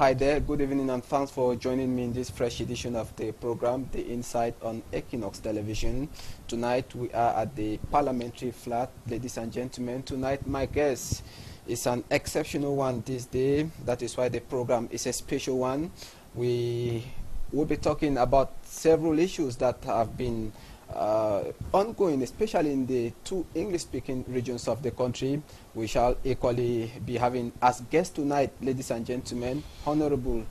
Hi there, good evening and thanks for joining me in this fresh edition of the program, The Inside on Equinoxe Television. Tonight we are at the Parliamentary Flat. Ladies and gentlemen, tonight my guest is an exceptional one this day. That is why the program is a special one. We will be talking about several issues that have been Uh, ongoing, especially in the two English-speaking regions of the country. We shall equally be having as guest tonight, ladies and gentlemen, Honorable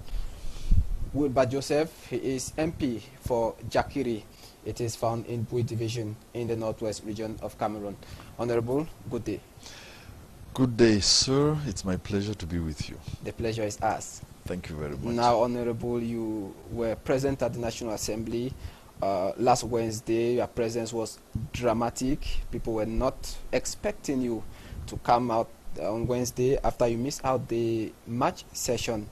Wirba Joseph. He is MP for Jakiri. It is found in Bui Division in the northwest region of Cameroon. Honorable, good day. Good day, sir. It's my pleasure to be with you. The pleasure is ours. Thank you very much. Now, Honorable, you were present at the National Assembly uh, last Wednesday. Your presence was dramatic. People were not expecting you to come out on Wednesday after you missed out the match session.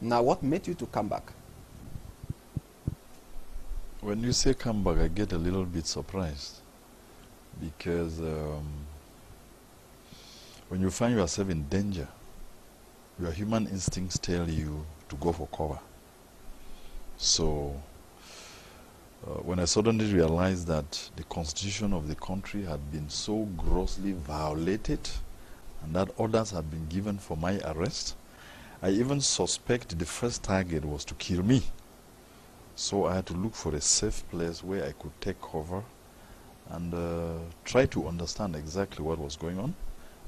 Now, what made you to come back? When you say come back, I get a little bit surprised because um, when you find yourself in danger, your human instincts tell you to go for cover. So, uh, when I suddenly realized that the constitution of the country had been so grossly violated and that orders had been given for my arrest, I even suspect the first target was to kill me. So I had to look for a safe place where I could take cover and uh, try to understand exactly what was going on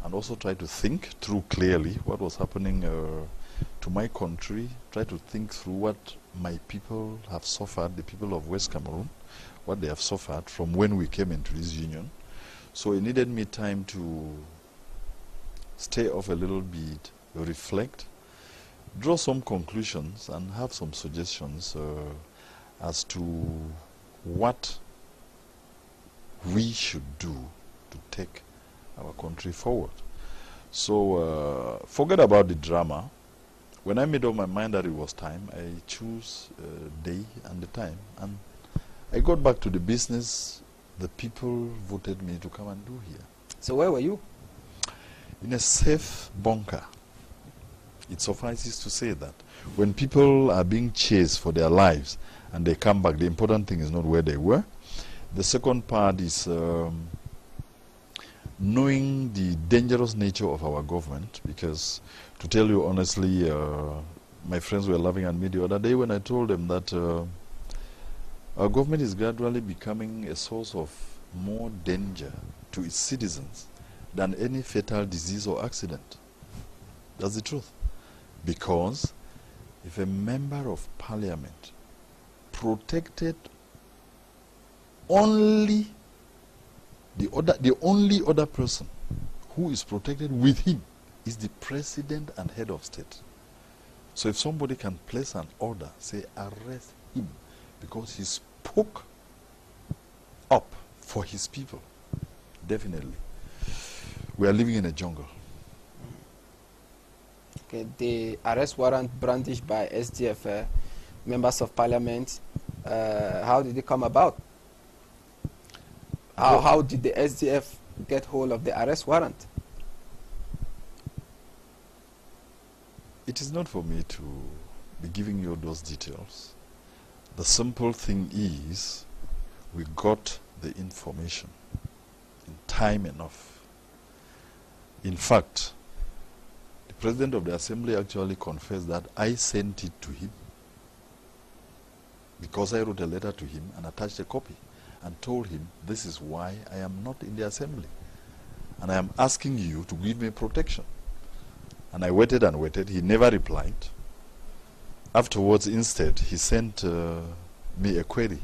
and also try to think through clearly what was happening uh, to my country, try to think through what my people have suffered, the people of West Cameroon, what they have suffered from when we came into this union. So it needed me time to stay off a little bit, reflect, draw some conclusions, and have some suggestions uh, as to what we should do to take our country forward. So uh, forget about the drama. When I made up my mind that it was time, I chose a day and the time. And I got back to the business the people voted me to come and do here. So where were you? In a safe bunker. It suffices to say that. When people are being chased for their lives and they come back, the important thing is not where they were. The second part is um, knowing the dangerous nature of our government because to tell you honestly uh, my friends were laughing at me the other day when I told them that uh, our government is gradually becoming a source of more danger to its citizens than any fatal disease or accident. That's the truth. Because if a member of parliament protected only the other the only other person who is protected with him is the president and head of state. So if somebody can place an order say arrest him because he spoke up for his people definitely. We are living in a jungle. Okay, the arrest warrant brandished by SDF uh, members of parliament, uh, how did it come about? How, how did the SDF get hold of the arrest warrant? It is not for me to be giving you those details. The simple thing is we got the information in time enough. In fact, the President of the Assembly actually confessed that I sent it to him because I wrote a letter to him and attached a copy and told him, this is why I am not in the assembly. And I am asking you to give me protection. And I waited and waited. He never replied. Afterwards, instead, he sent uh, me a query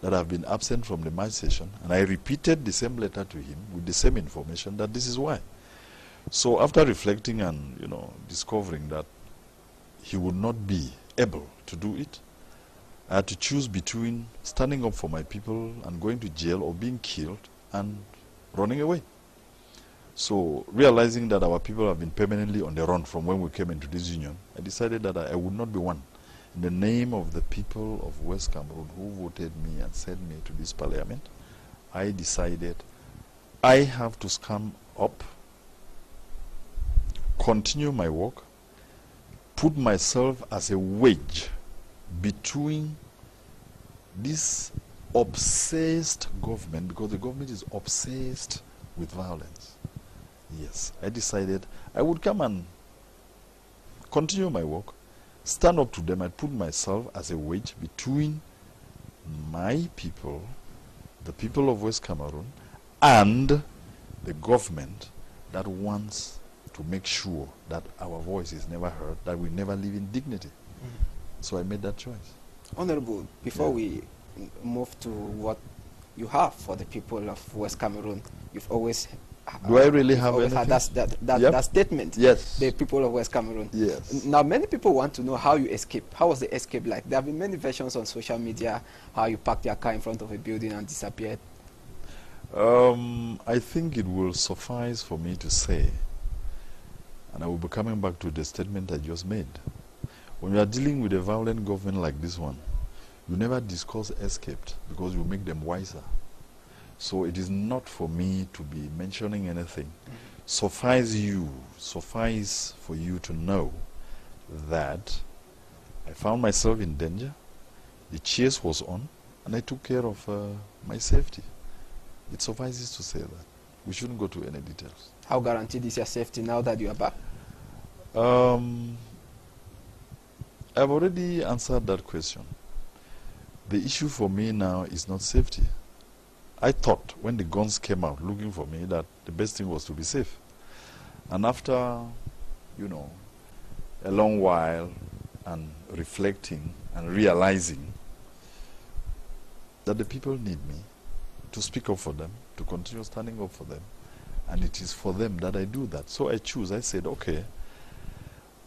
that I've been absent from the March session. And I repeated the same letter to him with the same information that this is why. So after reflecting and, you know, discovering that he would not be able to do it, I had to choose between standing up for my people and going to jail or being killed and running away. So, realizing that our people have been permanently on the run from when we came into this union, I decided that I, I would not be one. In the name of the people of West Cameroon who voted me and sent me to this parliament, I decided I have to come up, continue my work, put myself as a wedge between this obsessed government, because the government is obsessed with violence. Yes, I decided I would come and continue my work, stand up to them, and put myself as a wedge between my people, the people of West Cameroon, and the government that wants to make sure that our voice is never heard, that we never live in dignity. So I made that choice. Honorable, before yeah. we move to what you have for the people of West Cameroon, you've always do I really have anything? Had that, that, that, yep. that, statement. Yes. The people of West Cameroon. Yes. Now, many people want to know how you escaped. How was the escape like? There have been many versions on social media, how you parked your car in front of a building and disappeared. Um, I think it will suffice for me to say, and I will be coming back to the statement I just made. When you are dealing with a violent government like this one, you never discuss escaped because you make them wiser. So it is not for me to be mentioning anything. Suffice you, suffice for you to know that I found myself in danger. The chase was on, and I took care of uh, my safety. It suffices to say that. We shouldn't go to any details. How guaranteed is your safety now that you are back? Um, I've already answered that question. The issue for me now is not safety. I thought when the guns came out looking for me that the best thing was to be safe. And after, you know, a long while and reflecting and realizing that the people need me to speak up for them, to continue standing up for them, and it is for them that I do that. So I choose. I said, okay.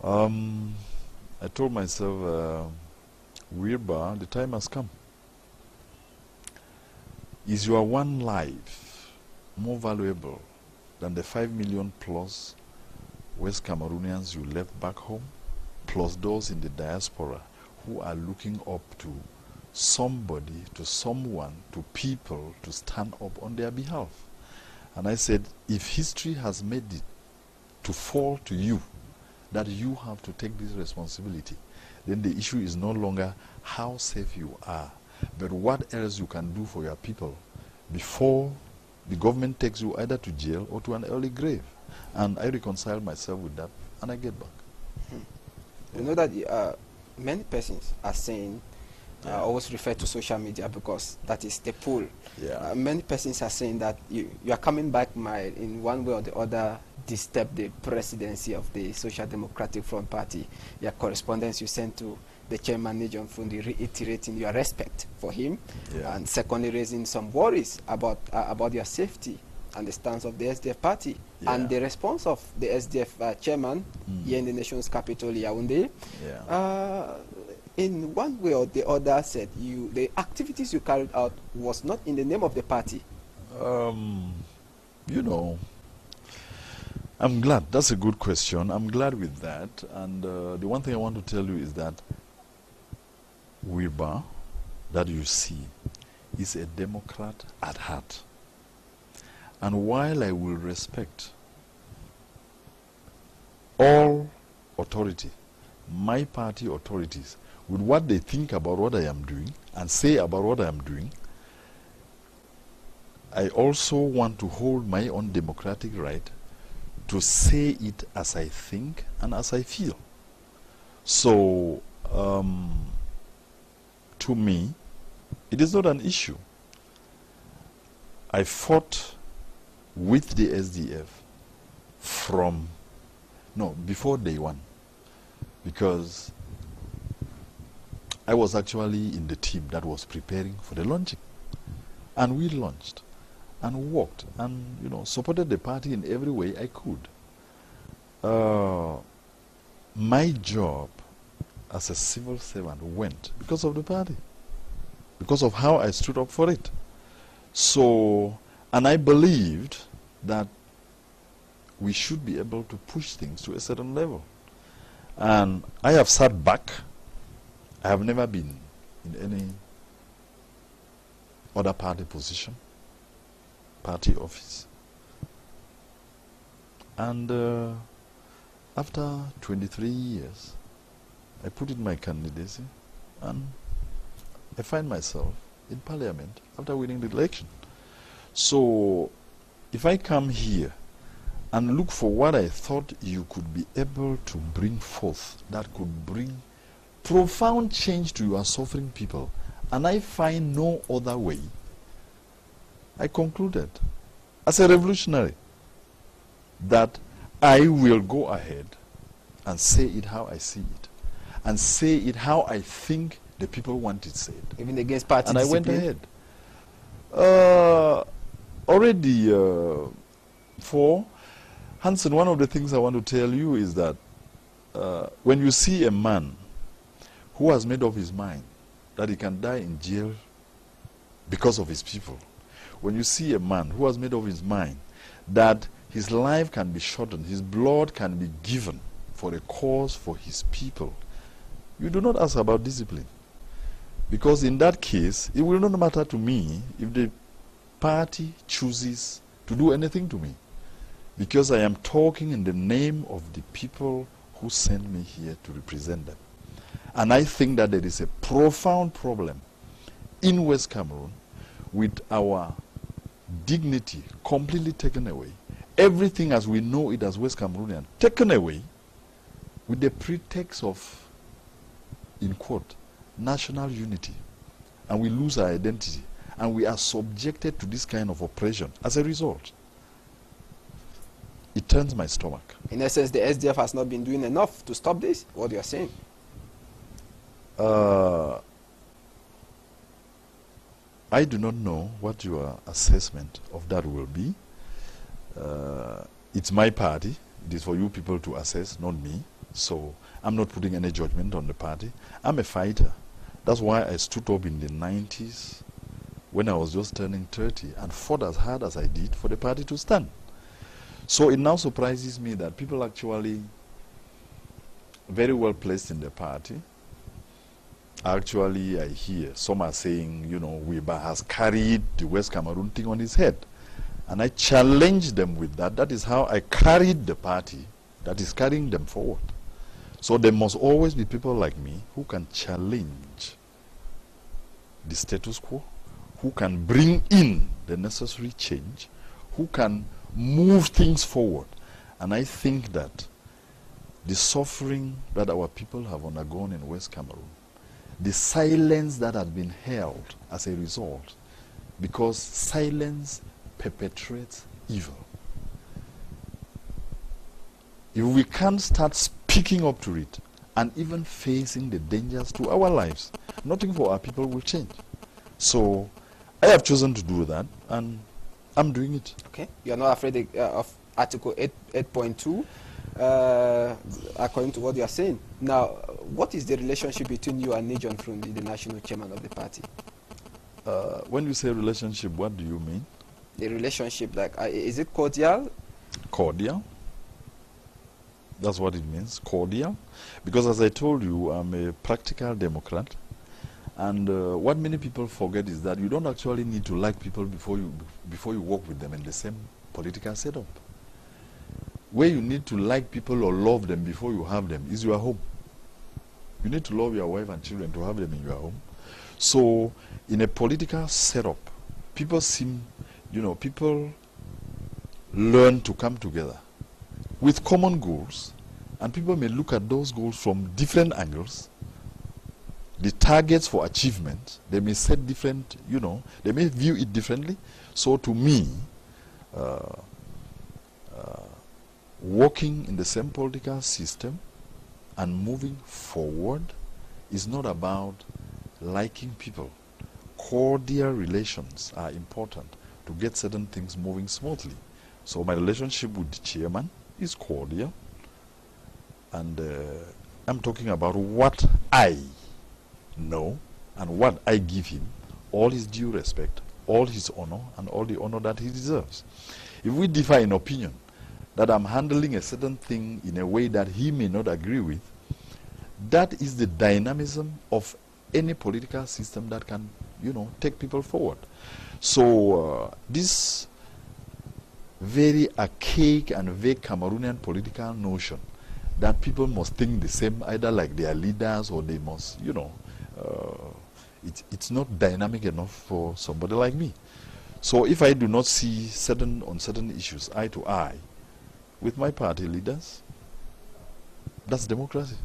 Um, I told myself, uh, Wirba, the time has come. Is your one life more valuable than the 5 million plus West Cameroonians you left back home, plus those in the diaspora who are looking up to somebody, to someone, to people to stand up on their behalf? And I said, if history has made it to fall to you, that you have to take this responsibility, then the issue is no longer how safe you are but what else you can do for your people before the government takes you either to jail or to an early grave. And I reconcile myself with that and I get back. Hmm. You know that uh, many persons are saying, yeah. uh, always refer to social media because that is the pool. Yeah. Uh, many persons are saying that you, you are coming back my, in one way or the other disturb the presidency of the Social Democratic Front Party. Your correspondence you sent to the chairman Ni John Fru Ndi reiterating your respect for him, yeah. and secondly raising some worries about uh, about your safety and the stance of the SDF party, yeah. and the response of the SDF uh, chairman mm. here in the nation's capital, Yaoundé. Yeah. Uh, in one way or the other, said you the activities you carried out was not in the name of the party. Um, you know, I'm glad. That's a good question. I'm glad with that. And uh, the one thing I want to tell you is that Wirba that you see is a Democrat at heart. And while I will respect all authority, my party authorities, with what they think about what I am doing and say about what I am doing, I also want to hold my own democratic right to say it as I think and as I feel. So, um, to me, it is not an issue. I fought with the SDF from, no, before day one, because I was actually in the team that was preparing for the launching. And we launched and worked and, you know, supported the party in every way I could. Uh, my job as a civil servant went because of the party, because of how I stood up for it. So, and I believed that we should be able to push things to a certain level. And I have sat back. I have never been in any other party position, party office. And uh, after 23 years, I put in my candidacy, and I find myself in parliament after winning the election. So, if I come here and look for what I thought you could be able to bring forth that could bring profound change to your suffering people, and I find no other way, I concluded as a revolutionary that I will go ahead and say it how I see it, and say it how I think the people want it said. Even against party And I went ahead. Uh, already, uh, Nfor Hanson, one of the things I want to tell you is that uh, when you see a man who has made up his mind that he can die in jail because of his people, when you see a man who has made up his mind that his life can be shortened, his blood can be given for a cause for his people, you do not ask about discipline. Because in that case, it will not matter to me if the party chooses to do anything to me. Because I am talking in the name of the people who sent me here to represent them. And I think that there is a profound problem in West Cameroon with our dignity completely taken away. Everything as we know it as West Cameroonian taken away with the pretext of, in quote, national unity. And we lose our identity. And we are subjected to this kind of oppression as a result. It turns my stomach. In essence, the SDF has not been doing enough to stop this, what you are saying. Uh, I do not know what your assessment of that will be. Uh, it's my party. It is for you people to assess, not me. So I'm not putting any judgment on the party. I'm a fighter. That's why I stood up in the 90s when I was just turning 30 and fought as hard as I did for the party to stand. So it now surprises me that people actually very well placed in the party Actually, I hear some are saying, you know, Wirba has carried the West Cameroon thing on his head. And I challenge them with that. That is how I carried the party that is carrying them forward. So there must always be people like me who can challenge the status quo, who can bring in the necessary change, who can move things forward. And I think that the suffering that our people have undergone in West Cameroon the silence that had been held as a result, because silence perpetrates evil. If we can't start speaking up to it and even facing the dangers to our lives, nothing for our people will change. So I have chosen to do that and I'm doing it. Okay. You are not afraid uh, of Article 8, 8.2, uh, according to what you are saying. Now, what is the relationship between you and Ni John Fru Ndi, the national chairman of the party? Uh, when you say relationship, what do you mean? The relationship, like, uh, is it cordial? Cordial. That's what it means, cordial. Because as I told you, I'm a practical Democrat. And uh, what many people forget is that you don't actually need to like people before you, before you work with them in the same political setup. Where you need to like people or love them before you have them is your home. You need to love your wife and children to have them in your home. So, in a political setup, people seem, you know, people learn to come together with common goals, and people may look at those goals from different angles. The targets for achievement, they may set different, you know, they may view it differently. So, to me, uh, working in the same political system and moving forward is not about liking people. Cordial relations are important to get certain things moving smoothly. So my relationship with the chairman is cordial. And uh, I'm talking about what I know and what I give him, all his due respect, all his honor, and all the honor that he deserves. If we differ in opinion, that I'm handling a certain thing in a way that he may not agree with, that is the dynamism of any political system that can, you know, take people forward. So uh, this very archaic and vague Cameroonian political notion that people must think the same, either like their leaders or they must, you know, uh, it, it's not dynamic enough for somebody like me. So if I do not see certain on certain issues eye to eye with my party leaders, that's democracy.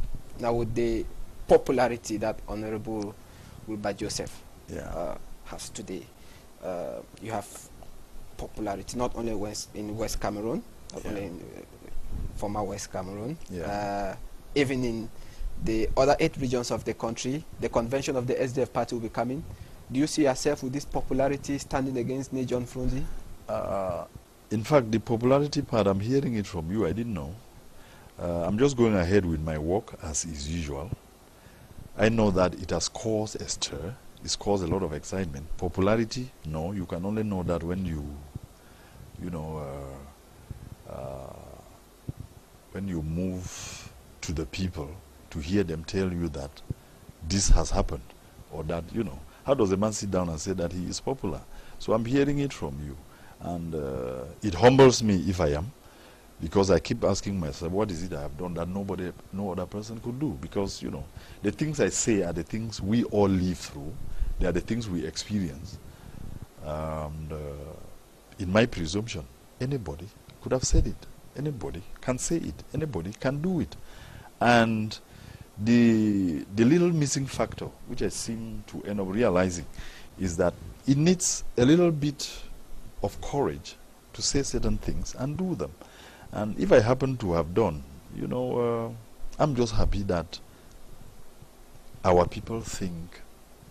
Now, with the popularity that Honorable Wirba Joseph Yeah. uh, has today, uh, you have popularity not only West, in West Cameroon, not Yeah. only in uh, former West Cameroon, Yeah. uh, even in the other eight regions of the country. The convention of the SDF party will be coming. Do you see yourself with this popularity standing against Ni John Fru Ndi? In fact, the popularity part, I'm hearing it from you. I didn't know. Uh, I'm just going ahead with my work as is usual. I know that it has caused a stir. It's caused a lot of excitement. Popularity, no. You can only know that when you, you know, uh, uh, when you move to the people to hear them tell you that this has happened or that, you know, how does a man sit down and say that he is popular? So I'm hearing it from you. And uh, it humbles me if I am, because I keep asking myself, what is it I have done that nobody, no other person could do? Because, you know, the things I say are the things we all live through. They are the things we experience. And uh, in my presumption, anybody could have said it. Anybody can say it. Anybody can do it. And the, the little missing factor, which I seem to end up realizing, is that it needs a little bit of courage to say certain things and do them. And if I happen to have done, you know, uh, I'm just happy that our people think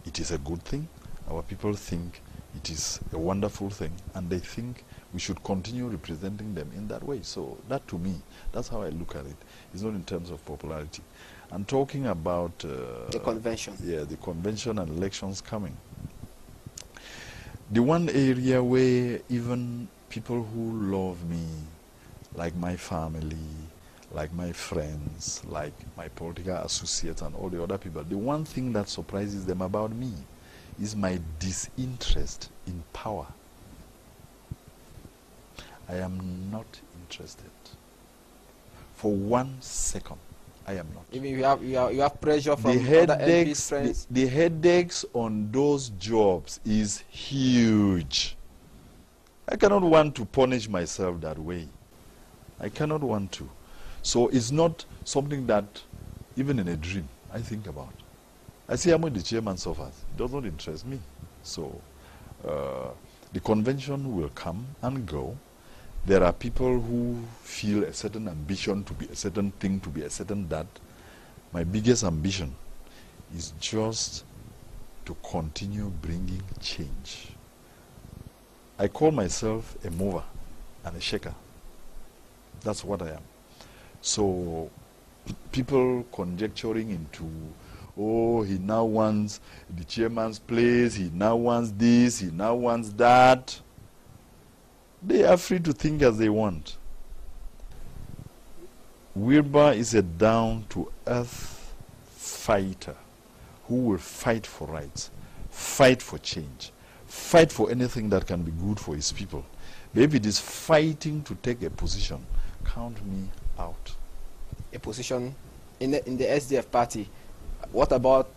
it is a good thing. Our people think it is a wonderful thing. And they think we should continue representing them in that way. So that to me, that's how I look at it. It's not in terms of popularity. And talking about uh, The convention. yeah, the convention and elections coming. The one area where even people who love me, like my family, like my friends, like my political associates and all the other people, the one thing that surprises them about me is my disinterest in power. I am not interested. For one second, I am not Even you have you have, you have pressure from the headaches, the, the headaches on those jobs is huge. I cannot want to punish myself that way. I cannot want to. So it's not something that, even in a dream, I think about. I see how much the chairman suffers. It does not interest me. So uh, the convention will come and go. There are people who feel a certain ambition to be a certain thing, to be a certain that. My biggest ambition is just to continue bringing change. I call myself a mover and a shaker. That's what I am. So, people conjecturing into, oh, he now wants the chairman's place, he now wants this, he now wants that. They are free to think as they want. Wirba is a down to earth fighter who will fight for rights, fight for change, fight for anything that can be good for his people. Maybe it is fighting to take a position, count me out. a position in the, in the SDF party. What about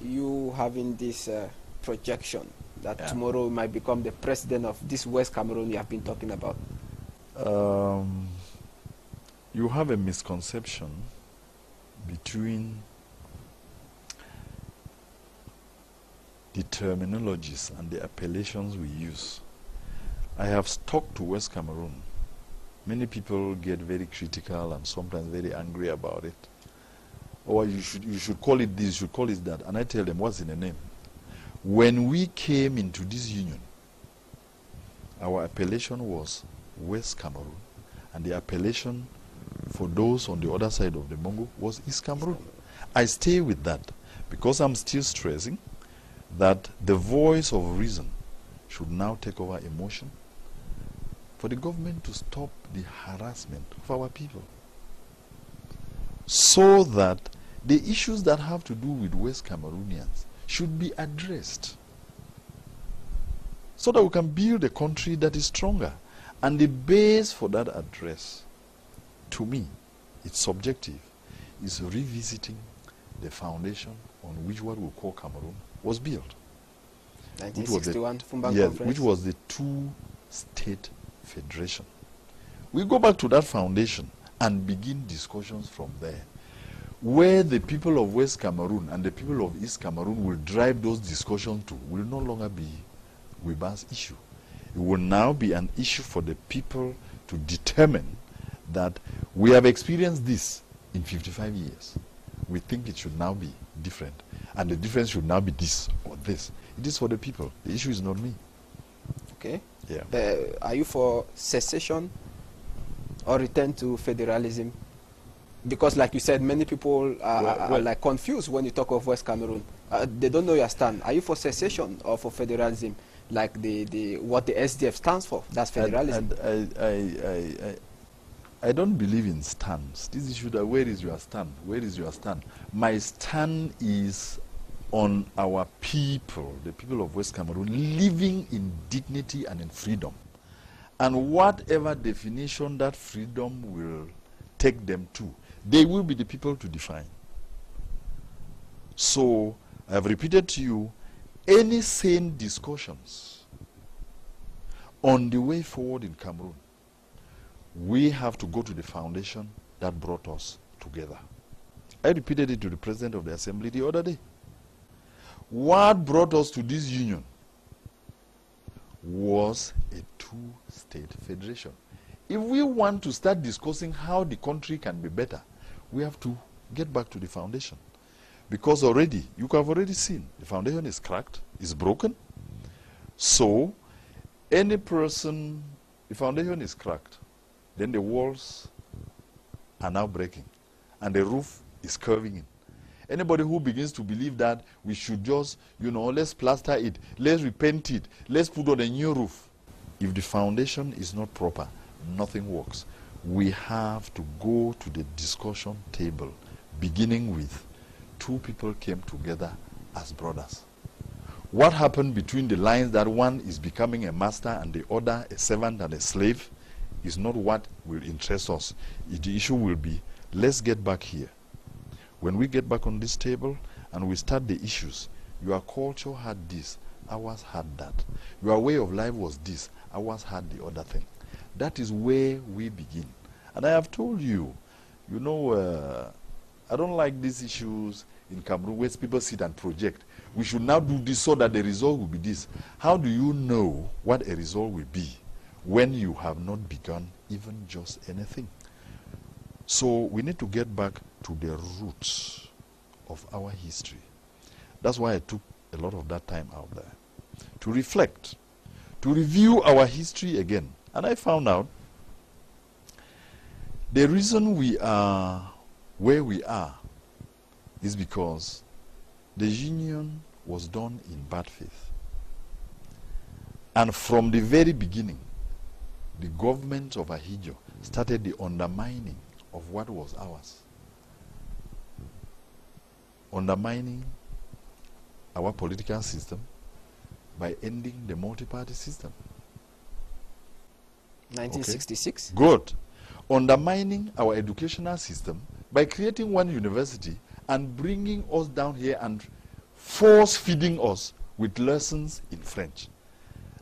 you having this uh, projection that Yeah. tomorrow you might become the president of this West Cameroon you have been talking about? Um, you have a misconception between the terminologies and the appellations we use. I have talked to West Cameroon. Many people get very critical and sometimes very angry about it. Or you should, you should call it this, you should call it that. And I tell them, what's in the name? When we came into this union, our appellation was West Cameroon, and the appellation for those on the other side of the Mungo was East Cameroon. I stay with that because I'm still stressing that the voice of reason should now take over emotion for the government to stop the harassment of our people so that the issues that have to do with West Cameroonians should be addressed so that we can build a country that is stronger. And the base for that address, to me, its subjective, is revisiting the foundation on which what we call Cameroon was built. 1961 which yes, Conference. which was the two-state federation. We go back to that foundation and begin discussions from there, where the people of West Cameroon and the people of East Cameroon will drive those discussions to will no longer be Wirba's issue. It will now be an issue for the people to determine that we have experienced this in 55 years. We think it should now be different. And the difference should now be this or this. It is for the people. The issue is not me. Okay. Yeah. The- are you for secession or return to federalism? Because, like you said, many people are, Well- are- well- like confused when you talk of West Cameroon. Uh, they don't know your stand. Are you for secession or for federalism? Like the, the what the SDF stands for? That's federalism. And, I, I, I, I, I don't believe in stands. This issue that where is your stand? Where is your stand? My stand is on our people, the people of West Cameroon, living in dignity and in freedom. And whatever definition that freedom will take them to, they will be the people to define. So, I have repeated to you any sane discussions on the way forward in Cameroon, we have to go to the foundation that brought us together. I repeated it to the President of the Assembly the other day. What brought us to this union was a two state federation. If we want to start discussing how the country can be better, we have to get back to the foundation. Because already, you have already seen, the foundation is cracked, is broken. So, any person, the foundation is cracked, then the walls are now breaking, and the roof is curving in. Anybody who begins to believe that we should just, you know, let's plaster it, let's repaint it, let's put on a new roof. If the foundation is not proper, nothing works. We have to go to the discussion table, beginning with two people came together as brothers. What happened between the lines that one is becoming a master and the other a servant and a slave is not what will interest us. The issue will be let's get back here. When we get back on this table and we start the issues, your culture had this, ours had that. Your way of life was this, ours had the other thing. That is where we begin. And I have told you, you know, uh, I don't like these issues in Cameroon where people sit and project. We should now do this so that the result will be this. How do you know what a result will be when you have not begun even just anything? So we need to get back to the roots of our history. That's why I took a lot of that time out there to reflect, to review our history again. And I found out the reason we are where we are is because the union was done in bad faith. And from the very beginning, the government of Ahidjo started the undermining of what was ours. Undermining our political system by ending the multi-party system. 1966. Good. Undermining our educational system by creating one university and bringing us down here and force feeding us with lessons in French.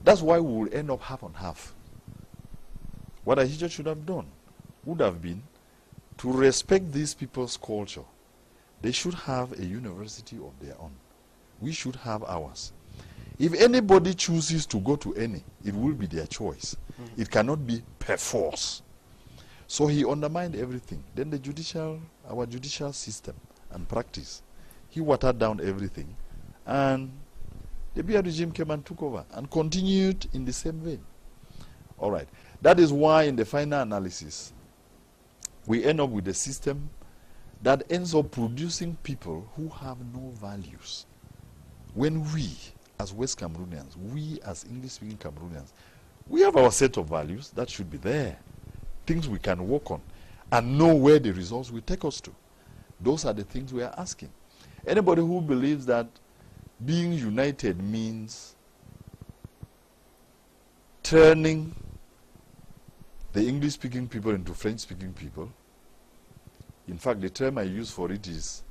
That's why we will end up half on half. What Ahidjo should have done would have been to respect these people's culture. They should have a university of their own. We should have ours. If anybody chooses to go to any, it will be their choice. It cannot be perforce. So he undermined everything. Then the judicial, our judicial system and practice, he watered down everything. And the Biya regime came and took over and continued in the same vein. All right. That is why in the final analysis, we end up with a system that ends up producing people who have no values. When we, as West Cameroonians, we as English speaking Cameroonians, we have our set of values that should be there, things we can work on, and know where the results will take us to. Those are the things we are asking. Anybody who believes that being united means turning the English speaking people into French speaking people In fact, the term I use for it is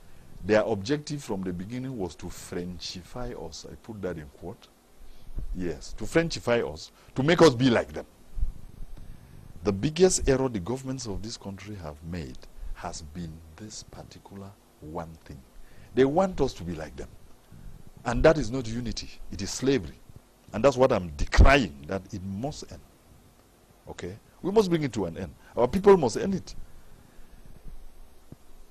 their objective from the beginning was to Frenchify us. I put that in quote. Yes, to Frenchify us, to make us be like them. The biggest error the governments of this country have made has been this particular one thing. They want us to be like them. And that is not unity, it is slavery. And that's what I'm decrying, that it must end. Okay? We must bring it to an end. Our people must end it.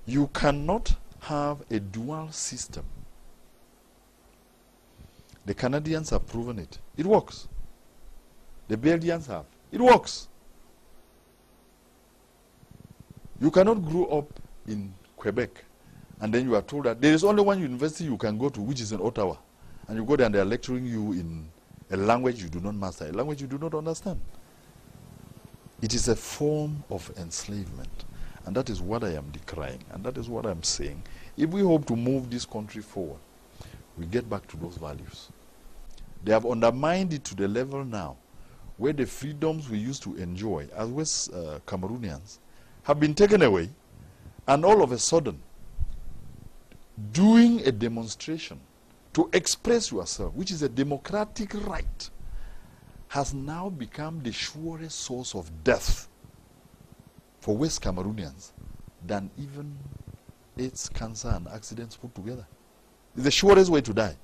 You cannot have a dual system. The Canadians have proven it. It works. The Belgians have. It works. You cannot grow up in Quebec and then you are told that there is only one university you can go to, which is in Ottawa. And you go there and they are lecturing you in a language you do not master, a language you do not understand. It is a form of enslavement. And that is what I am decrying. And that is what I'm saying. If we hope to move this country forward, we get back to those values. They have undermined it to the level now where the freedoms we used to enjoy as West uh, Cameroonians have been taken away, and all of a sudden, doing a demonstration to express yourself, which is a democratic right, has now become the surest source of death for West Cameroonians than even AIDS, cancer, and accidents put together. It's the surest way to die.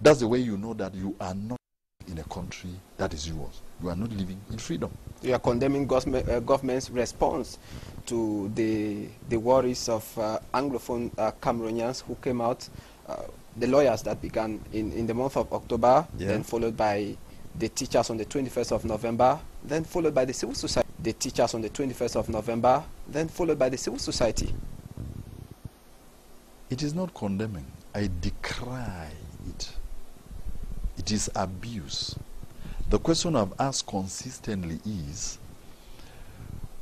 That's the way you know that you are not in a country that is yours. You are not living in freedom. You are condemning government, uh, government's response to the, the worries of uh, Anglophone uh, Cameroonians who came out, uh, the lawyers that began in, in the month of October, yeah. then followed by the teachers on the 21st of November, then followed by the civil society. The teachers on the 21st of November, then followed by the civil society. It is not condemning. I decry it. Is abuse. The question I've asked consistently is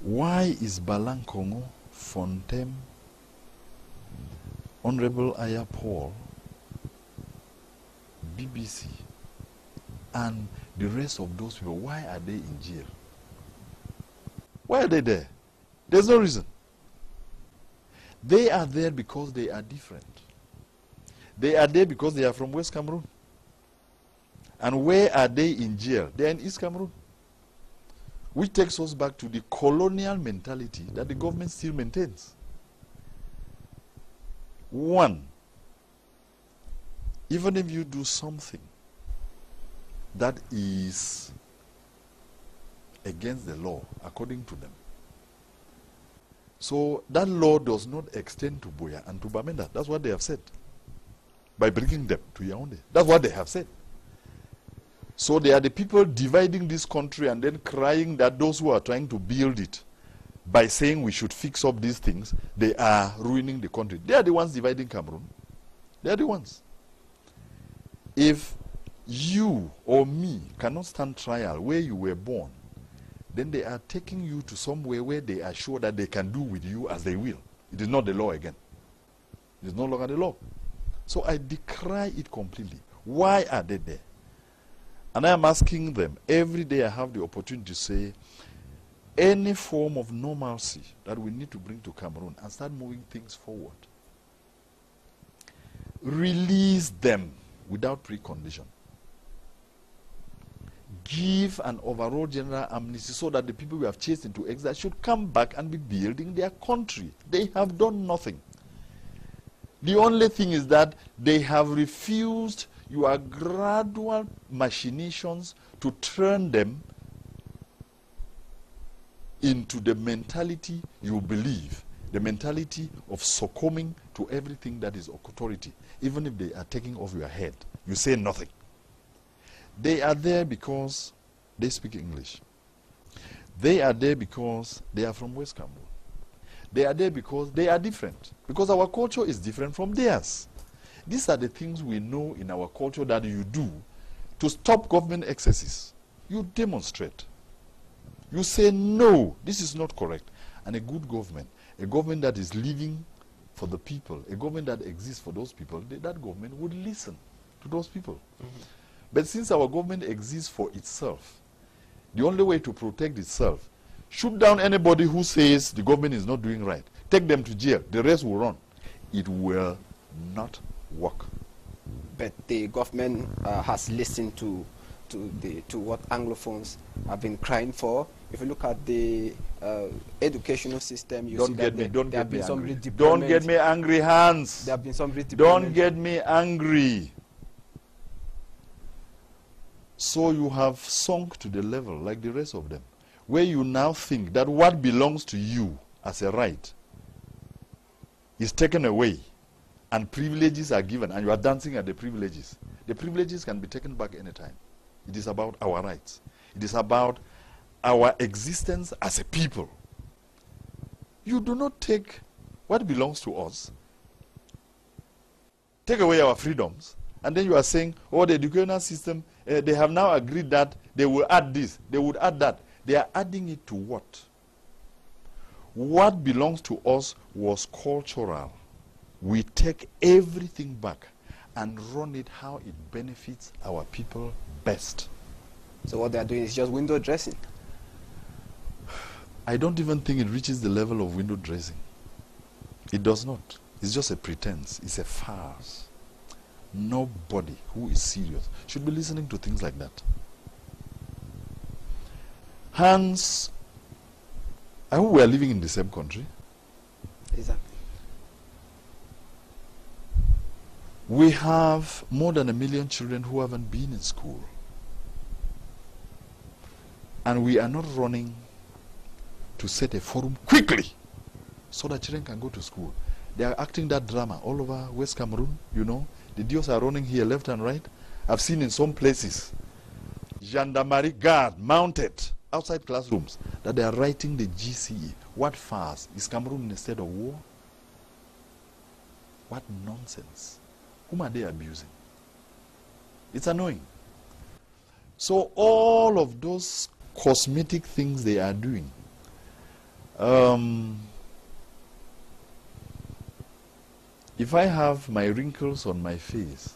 why is Balla Nkongho, Fontem, Honorable Ayah Paul, BBC, and the rest of those people, why are they in jail? Why are they there? There's no reason. They are there because they are different. They are there because they are from West Cameroon. And where are they in jail? They are in East Cameroon. Which takes us back to the colonial mentality that the government still maintains. One, even if you do something that is against the law, according to them, so that law does not extend to Buea and to Bamenda. That's what they have said. By bringing them to Yaoundé. That's what they have said. So they are the people dividing this country and then crying that those who are trying to build it by saying we should fix up these things, they are ruining the country. They are the ones dividing Cameroon. They are the ones. If you or me cannot stand trial where you were born, then they are taking you to somewhere where they are sure that they can do with you as they will. It is not the law again. It is no longer the law. So I decry it completely. Why are they there? And I am asking them, every day I have the opportunity to say, any form of normalcy that we need to bring to Cameroon and start moving things forward. Release them without precondition. Give an overall general amnesty so that the people we have chased into exile should come back and be building their country. They have done nothing. The only thing is that they have refused your gradual machinations to turn them into the mentality you believe, the mentality of succumbing to everything that is authority, even if they are taking off your head. You say nothing. They are there because they speak English. They are there because they are from West Cameroon. They are there because they are different. Because our culture is different from theirs. These are the things we know in our culture that you do to stop government excesses. You demonstrate. You say, no, this is not correct. And a good government, a government that is living for the people, a government that exists for those people, that government would listen to those people. Mm -hmm. But since our government exists for itself, the only way to protect itself Shoot down anybody who says the government is not doing right. Take them to jail. The rest will run. It will not work. But the government uh, has listened to to the to what Anglophones have been crying for. If you look at the uh, educational system, you don't see get that me. there, Don't there get have me been some angry. Don't get me angry, hands. There have been some. Don't get me angry. So you have sunk to the level, like the rest of them, where you now think that what belongs to you as a right is taken away and privileges are given, and you are dancing at the privileges. The privileges can be taken back anytime. It is about our rights, it is about our existence as a people. You do not take what belongs to us take away our freedoms, and then you are saying, oh, the educational system, uh, they have now agreed that they will add this, they would add that. They are adding it to what? What belongs to us was cultural. We take everything back and run it how it benefits our people best. So what they are doing is just window dressing. I don't even think it reaches the level of window dressing. It does not. It's just a pretense. It's a farce. Nobody who is serious should be listening to things like that. Hans, I hope we are living in the same country. Exactly. We have more than a million children who haven't been in school. And we are not running to set a forum quickly so that children can go to school. They are acting that drama all over West Cameroon, you know. The deals are running here left and right. I've seen in some places gendarmerie guard mounted outside classrooms that they are writing the GCE. What farce? Is Cameroon in a state of war? What nonsense. Whom are they abusing? It's annoying. So all of those cosmetic things they are doing, um, if I have my wrinkles on my face,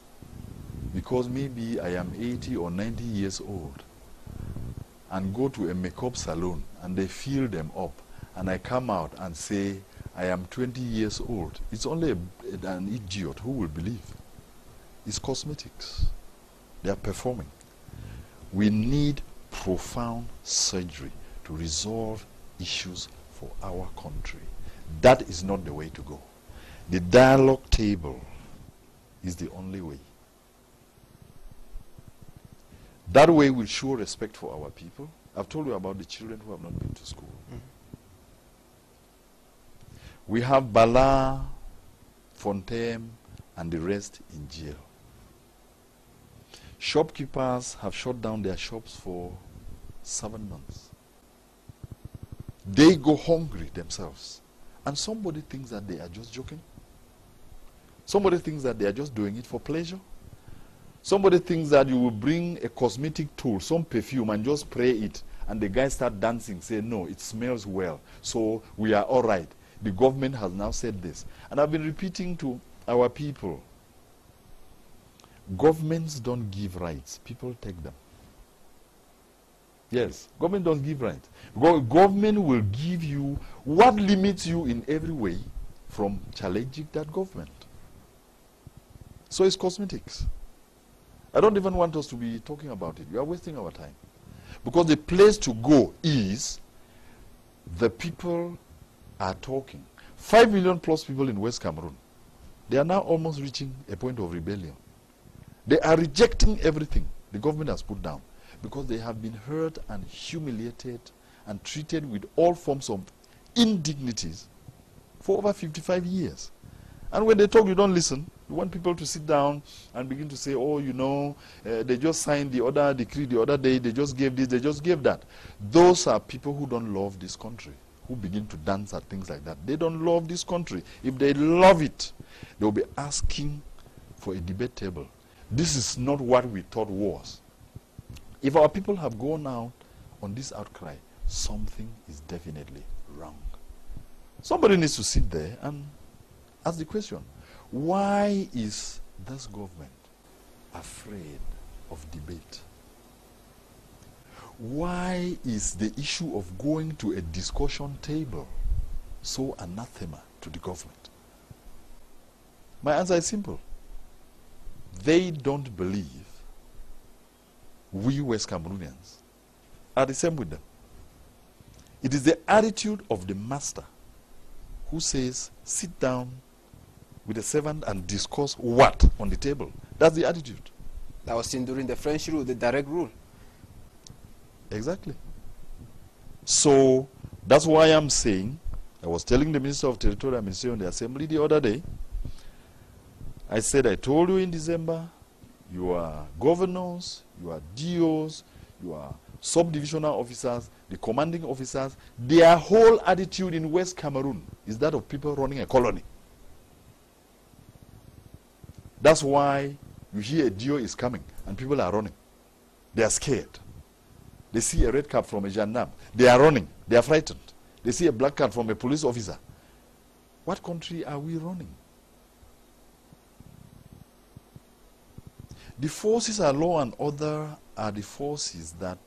because maybe I am 80 or 90 years old, and go to a makeup salon and they fill them up, and I come out and say, I am 20 years old, it's only a, an idiot who will believe. It's cosmetics. They are performing. We need profound surgery to resolve issues for our country. That is not the way to go. The dialogue table is the only way. That way will show respect for our people. I've told you about the children who have not been to school. Mm-hmm. We have Balla, Fontem, and the rest in jail. Shopkeepers have shut down their shops for seven months. They go hungry themselves. And somebody thinks that they are just joking. Somebody thinks that they are just doing it for pleasure. Somebody thinks that you will bring a cosmetic tool, some perfume, and just spray it, and the guy start dancing, say, no, it smells well, so we are all right. The government has now said this. And I've been repeating to our people, governments don't give rights, people take them. Yes, government don't give rights. Go government will give you what limits you in every way from challenging that government. So it's cosmetics. I don't even want us to be talking about it. You are wasting our time. Because the place to go is the people are talking. Five million plus people in West Cameroon. They are now almost reaching a point of rebellion. They are rejecting everything the government has put down because they have been hurt and humiliated and treated with all forms of indignities for over 55 years. And when they talk, you don't listen. You want people to sit down and begin to say, oh, you know, uh, they just signed the other decree the other day, they just gave this, they just gave that. Those are people who don't love this country, who begin to dance at things like that. They don't love this country. If they love it, they'll be asking for a debate table. This is not what we thought was. If our people have gone out on this outcry, something is definitely wrong. Somebody needs to sit there and ask the question why is this government afraid of debate? why is the issue of going to a discussion table so anathema to the government? My answer is simple. They don't believe we West Cameroonians are the same with them. It is the attitude of the master who says, sit down with the servant and discuss what on the table. That's the attitude. That was seen during the French rule, the direct rule. Exactly. So that's why I'm saying, I was telling the Minister of Territorial Administration in the Assembly the other day, I said, I told you in December, you are governors, you are DOs, you are subdivisional officers, the commanding officers, their whole attitude in West Cameroon is that of people running a colony. That's why you hear a DO is coming and people are running. They are scared. They see a red cap from a gendarme. They are running. They are frightened. They see a black card from a police officer. What country are we running? The forces are law and order are the forces that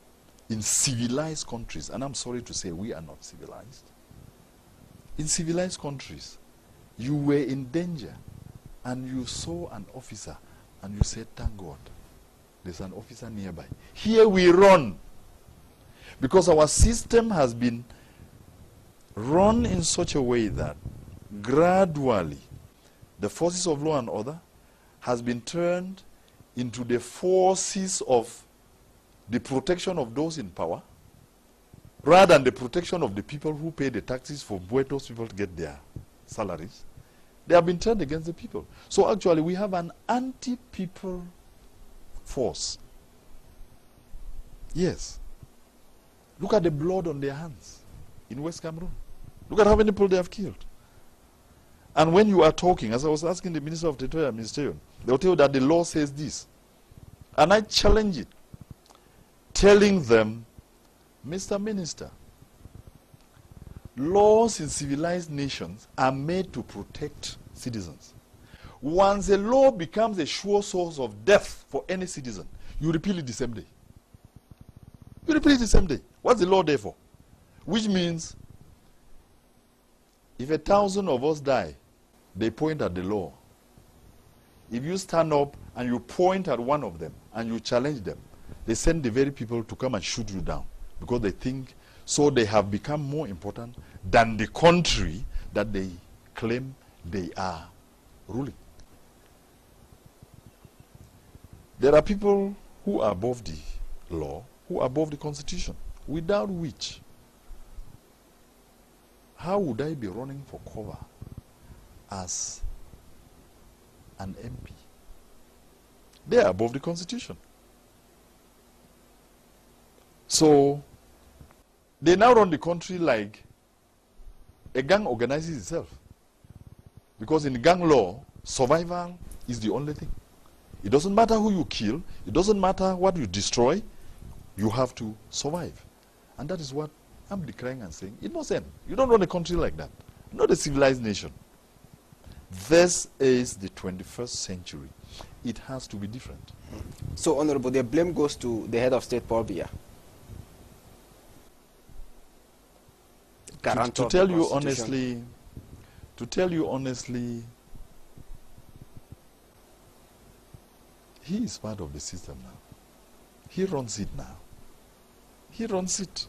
in civilized countries, and I'm sorry to say we are not civilized. In civilized countries, you were in danger and you saw an officer and you said, Thank God, there's an officer nearby. Here we run because our system has been run in such a way that gradually the forces of law and order has been turned into the forces of the protection of those in power rather than the protection of the people who pay the taxes for where those people get their salaries. They have been turned against the people. So actually we have an anti-people force. Yes. Look at the blood on their hands in West Cameroon. Look at how many people they have killed. And when you are talking, as I was asking the Minister of Territorial Administration, they'll tell you that the law says this. And I challenge it, telling them, Mr. Minister, laws in civilized nations are made to protect citizens. Once a law becomes a sure source of death for any citizen, you repeal it the same day. You repeal it the same day. What's the law there for? Which means if a thousand of us die, they point at the law. If you stand up and you point at one of them and you challenge them, they send the very people to come and shoot you down because they think so they have become more important than the country that they claim they are ruling. There are people who are above the law, who are above the constitution, without which, how would I be running for cover as an MP? They are above the constitution. So, they now run the country like a gang organizes itself. Because in gang law, survival is the only thing. It doesn't matter who you kill, it doesn't matter what you destroy, you have to survive. And that is what I'm declaring and saying. It must end. You don't run a country like that. Not a civilized nation. This is the 21st century. It has to be different. So, Honorable, the blame goes to the head of state, Paul Biya. To, to tell you honestly, to tell you honestly, he is part of the system now. He runs it now. He runs it.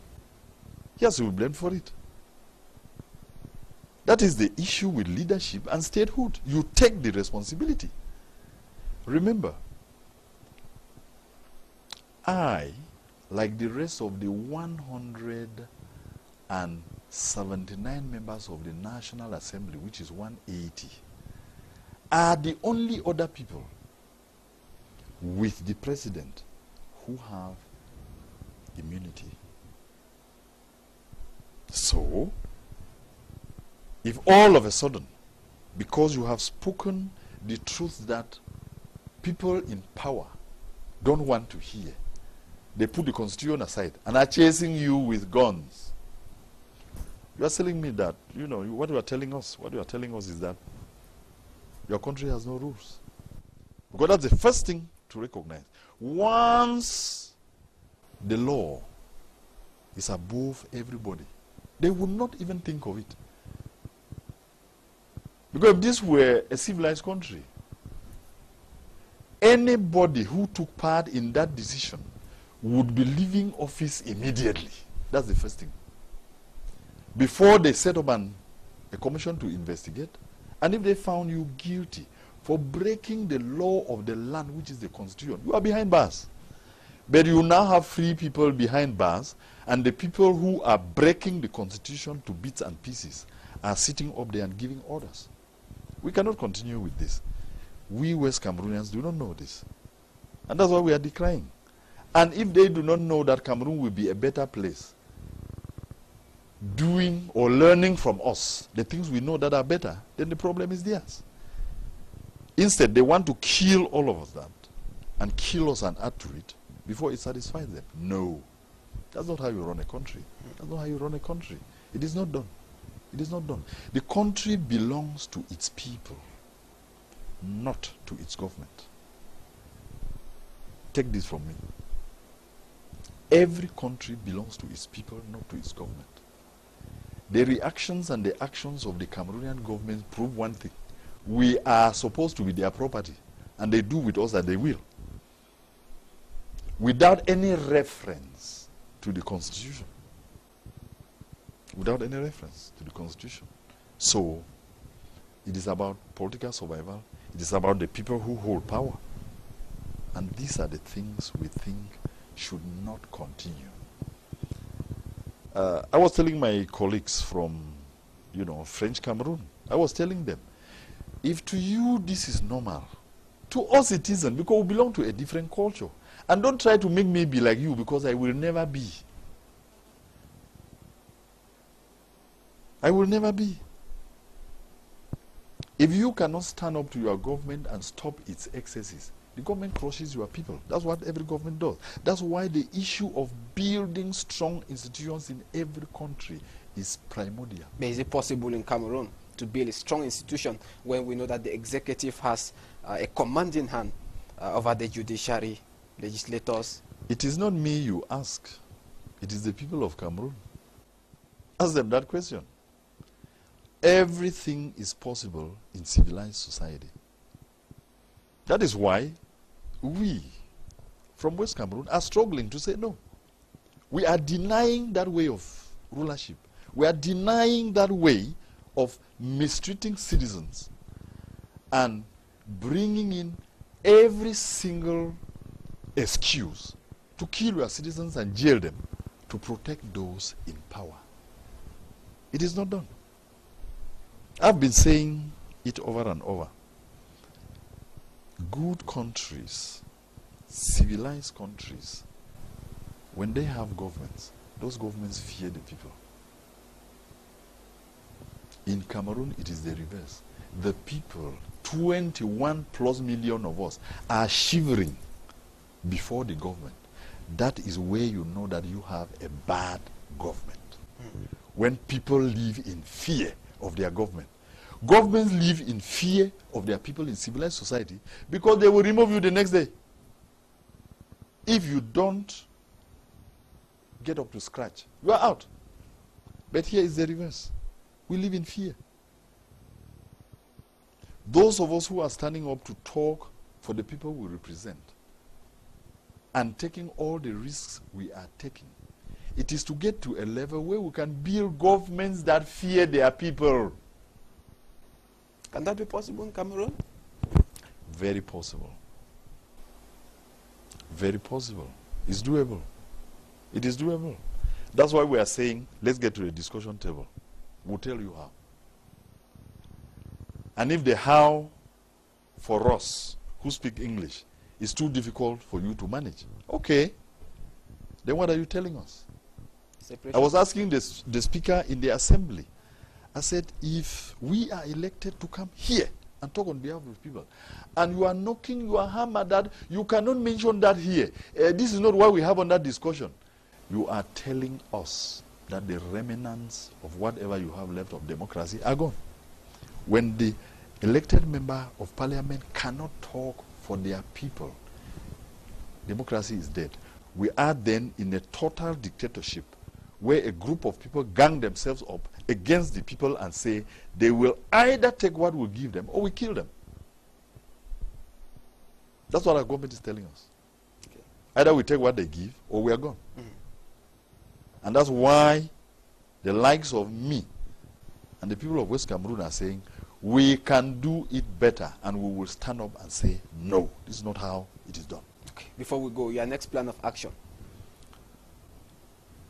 He has to be blamed for it. That is the issue with leadership and statehood. You take the responsibility. Remember, I, like the rest of the 179 members of the National Assembly, which is 180, are the only other people with the president who have immunity. So, if all of a sudden, because you have spoken the truth that people in power don't want to hear, they put the constitution aside and are chasing you with guns. You are telling me that, you know, what you are telling us, what you are telling us is that your country has no rules. Because that's the first thing to recognize. Once the law is above everybody. They would not even think of it. Because if this were a civilized country, anybody who took part in that decision would be leaving office immediately. That's the first thing. Before they set up an, a commission to investigate, and if they found you guilty for breaking the law of the land, which is the constitution, you are behind bars. But you now have free people behind bars, and the people who are breaking the constitution to bits and pieces are sitting up there and giving orders. We cannot continue with this. We West Cameroonians do not know this. And that's why we are decrying. And if they do not know that Cameroon will be a better place, doing or learning from us the things we know that are better, then the problem is theirs. Instead, they want to kill all of that and kill us and add to it before it satisfies them. No. That's not how you run a country. That's not how you run a country. It is not done. It is not done. The country belongs to its people, not to its government. Take this from me. Every country belongs to its people, not to its government. The reactions and the actions of the Cameroonian government prove one thing. We are supposed to be their property, and they do with us as they will. Without any reference to the Constitution. Without any reference to the Constitution. So, it is about political survival. It is about the people who hold power. And these are the things we think should not continue. Uh, I was telling my colleagues from, you know, French Cameroon, I was telling them, if to you this is normal, to us it isn't because we belong to a different culture. And don't try to make me be like you because I will never be. I will never be. If you cannot stand up to your government and stop its excesses, the government crushes your people. That's what every government does. That's why the issue of building strong institutions in every country is primordial. But is it possible in Cameroon to build a strong institution when we know that the executive has uh, a commanding hand uh, over the judiciary, legislators? It is not me you ask. It is the people of Cameroon. Ask them that question. Everything is possible in civilized society. That is why we from West Cameroon are struggling to say no. We are denying that way of rulership. We are denying that way of mistreating citizens and bringing in every single excuse to kill your citizens and jail them to protect those in power. It is not done. I've been saying it over and over good countries, civilized countries, when they have governments, those governments fear the people. In Cameroon, it is the reverse. The people, 21 plus million of us, are shivering before the government. That is where you know that you have a bad government. Mm. When people live in fear of their government, Governments live in fear of their people in civilized society because they will remove you the next day. If you don't get up to scratch, you are out. But here is the reverse. We live in fear. Those of us who are standing up to talk for the people we represent and taking all the risks we are taking, it is to get to a level where we can build governments that fear their people. Can that be possible in Cameroon? Very possible. Very possible. It's doable. It is doable. That's why we are saying, let's get to the discussion table. We'll tell you how. And if the how for us who speak English is too difficult for you to manage, okay, then what are you telling us? Separation. I was asking the, the speaker in the assembly I said, if we are elected to come here and talk on behalf of people, and you are knocking your hammer that you cannot mention that here, uh, this is not what we have on that discussion. You are telling us that the remnants of whatever you have left of democracy are gone. When the elected member of parliament cannot talk for their people, democracy is dead. We are then in a total dictatorship where a group of people gang themselves up against the people and say they will either take what we give them or we kill them. That's what our government is telling us. Okay. Either we take what they give or we are gone. Mm. And that's why the likes of me and the people of West Cameroon are saying, we can do it better and we will stand up and say, no, this is not how it is done. Okay. Before we go, your next plan of action?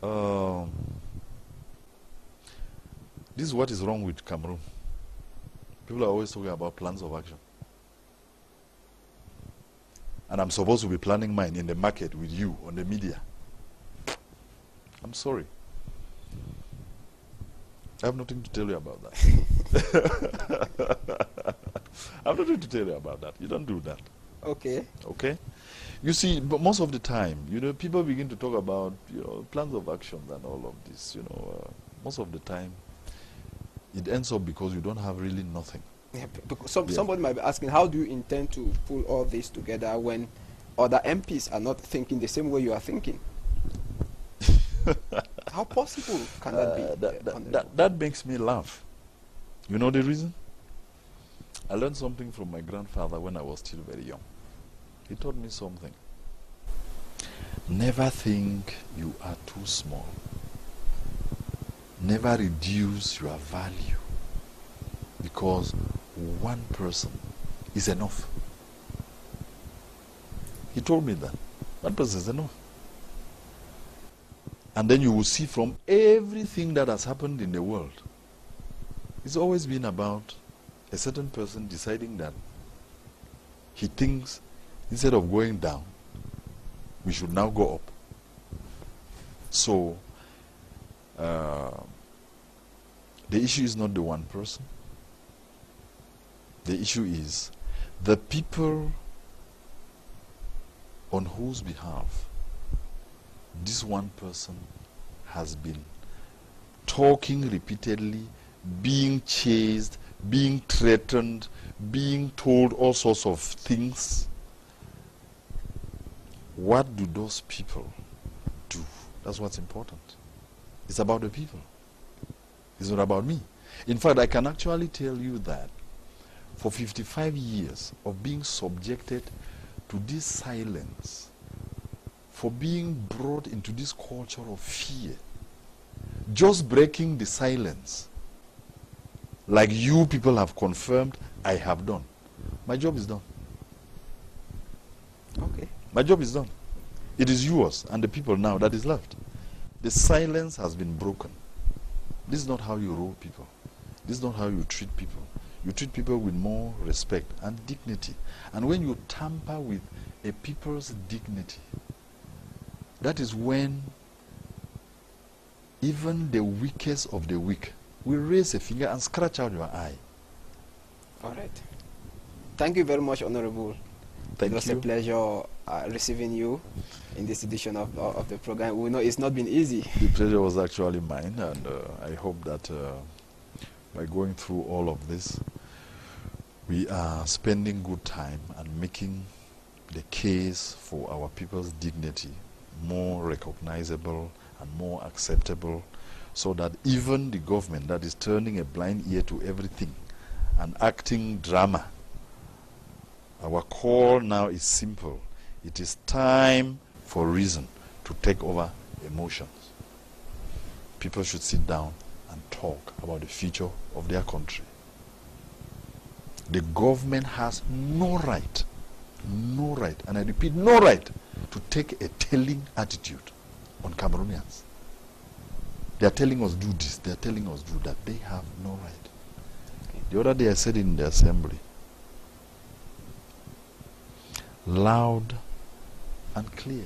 Um, this is what is wrong with Cameroon. People are always talking about plans of action. And I'm supposed to be planning mine in the market with you on the media. I'm sorry. I have nothing to tell you about that. I have nothing to tell you about that. You don't do that. Okay. Okay? You see, but most of the time, you know, people begin to talk about, you know, plans of action and all of this, you know, uh, most of the time, it ends up because you don't have really nothing. Yeah, because some, yeah. somebody might be asking, how do you intend to pull all this together when other MPs are not thinking the same way you are thinking? how possible can that be? Uh, that, that, that, that makes me laugh. You know the reason? I learned something from my grandfather when I was still very young. He taught me something. Never think you are too small. Never reduce your value because one person is enough. He told me that. One person is enough. And then you will see from everything that has happened in the world, it's always been about a certain person deciding that he thinks instead of going down, we should now go up. So, uh, the issue is not the one person. The issue is the people on whose behalf this one person has been talking repeatedly, being chased, being threatened, being told all sorts of things what do those people do? That's what's important. It's about the people. It's not about me. In fact, I can actually tell you that for 55 years of being subjected to this silence, for being brought into this culture of fear, just breaking the silence, like you people have confirmed, I have done. My job is done. Okay. My job is done. It is yours and the people now that is left. The silence has been broken. This is not how you rule people. This is not how you treat people. You treat people with more respect and dignity. And when you tamper with a people's dignity, that is when even the weakest of the weak will raise a finger and scratch out your eye. All right. Thank you very much, Honorable. Thank it was you. a pleasure receiving you in this edition of, of the program. We know it's not been easy. The pleasure was actually mine, and uh, I hope that uh, by going through all of this, we are spending good time and making the case for our people's dignity more recognizable and more acceptable so that even the government that is turning a blind ear to everything and acting drama our call now is simple. It is time for reason to take over emotions. People should sit down and talk about the future of their country. The government has no right, no right, and I repeat, no right to take a telling attitude on Cameroonians. They are telling us do this, they are telling us do that. They have no right. The other day I said in the assembly, loud and clear.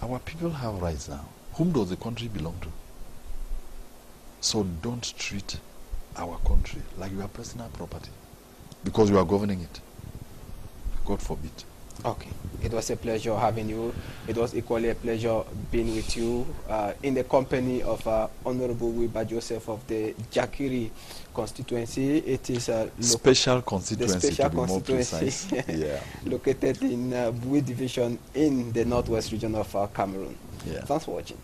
Our people have rights now. Whom does the country belong to? So don't treat our country like your personal property because you are governing it. God forbid. Okay. It was a pleasure having you. It was equally a pleasure being with you uh, in the company of uh, Honorable Wirba Joseph of the Jakiri constituency. It is a special constituency special to be more constituency. precise. yeah. located in uh, Bui division in the northwest region of uh, Cameroon. Yeah. Thanks for watching.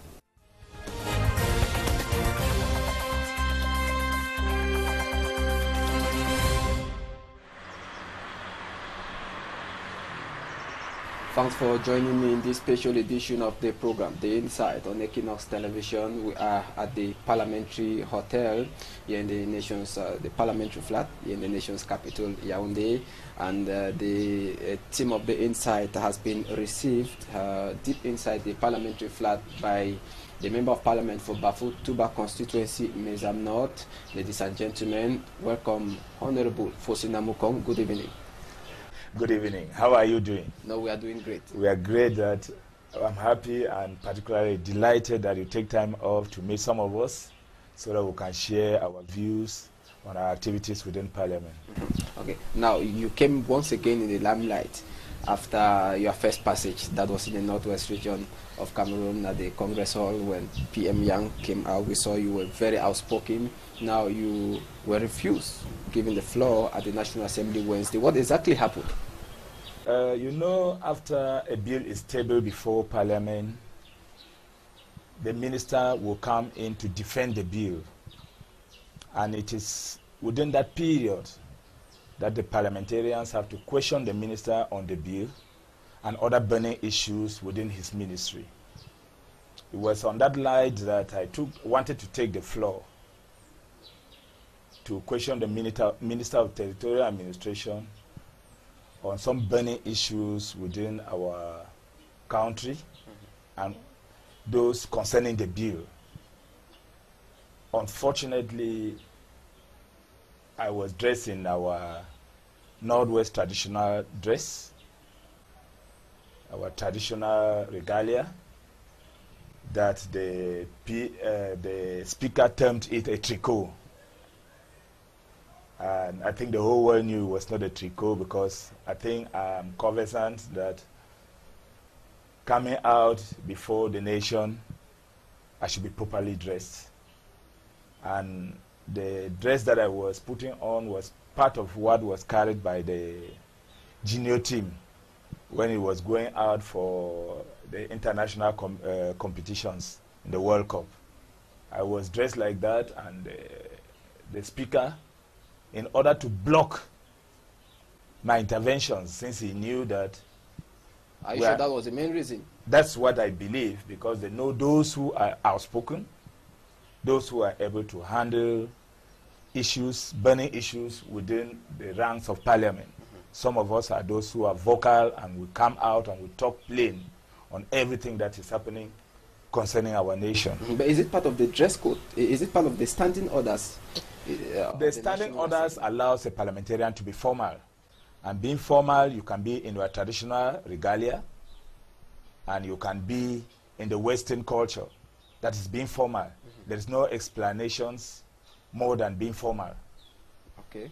Thanks for joining me in this special edition of the program, The Inside on Equinoxe Television. We are at the Parliamentary Hotel here in the nation's, uh, the Parliamentary Flat here in the nation's capital, Yaoundé. And uh, the uh, team of The Inside has been received uh, deep inside the Parliamentary Flat by the Member of Parliament for Bafut Tubah constituency, Mezam North. Ladies and gentlemen, welcome Honorable Fusi Naamukong. Good evening. Good evening. How are you doing? No, we are doing great. We are great that I'm happy and particularly delighted that you take time off to meet some of us so that we can share our views on our activities within Parliament. Mm-hmm. Okay. Now you came once again in the limelight after your first passage that was in the northwest region of Cameroon at the Congress Hall when PM Yang came out. We saw you were very outspoken. Now you were refused giving the floor at the National Assembly Wednesday. What exactly happened? Uh, you know, after a bill is tabled before Parliament, the minister will come in to defend the bill. And it is within that period that the parliamentarians have to question the minister on the bill and other burning issues within his ministry. It was on that light that I took, wanted to take the floor to question the minister, minister of Territorial Administration on some burning issues within our country and those concerning the bill. Unfortunately, I was dressed in our Northwest traditional dress, our traditional regalia, that the, P, uh, the speaker termed it a tricot. And I think the whole world knew it was not a tricot because I think I'm cognizant that coming out before the nation, I should be properly dressed. And the dress that I was putting on was part of what was carried by the junior team when it was going out for the international com uh, competitions in the World Cup. I was dressed like that, and uh, the speaker, in order to block my interventions, since he knew that. Are you sure that was the main reason? That's what I believe, because they know those who are outspoken, those who are able to handle issues, burning issues within the ranks of parliament. Mm -hmm. Some of us are those who are vocal and we come out and we talk plain on everything that is happening concerning our nation. Mm -hmm. But is it part of the dress code? Is it part of the standing orders? Uh, the standing orders allows a parliamentarian to be formal. And being formal, you can be in your traditional regalia, and you can be in the Western culture. That is being formal. Mm -hmm. There is no explanations more than being formal. Okay.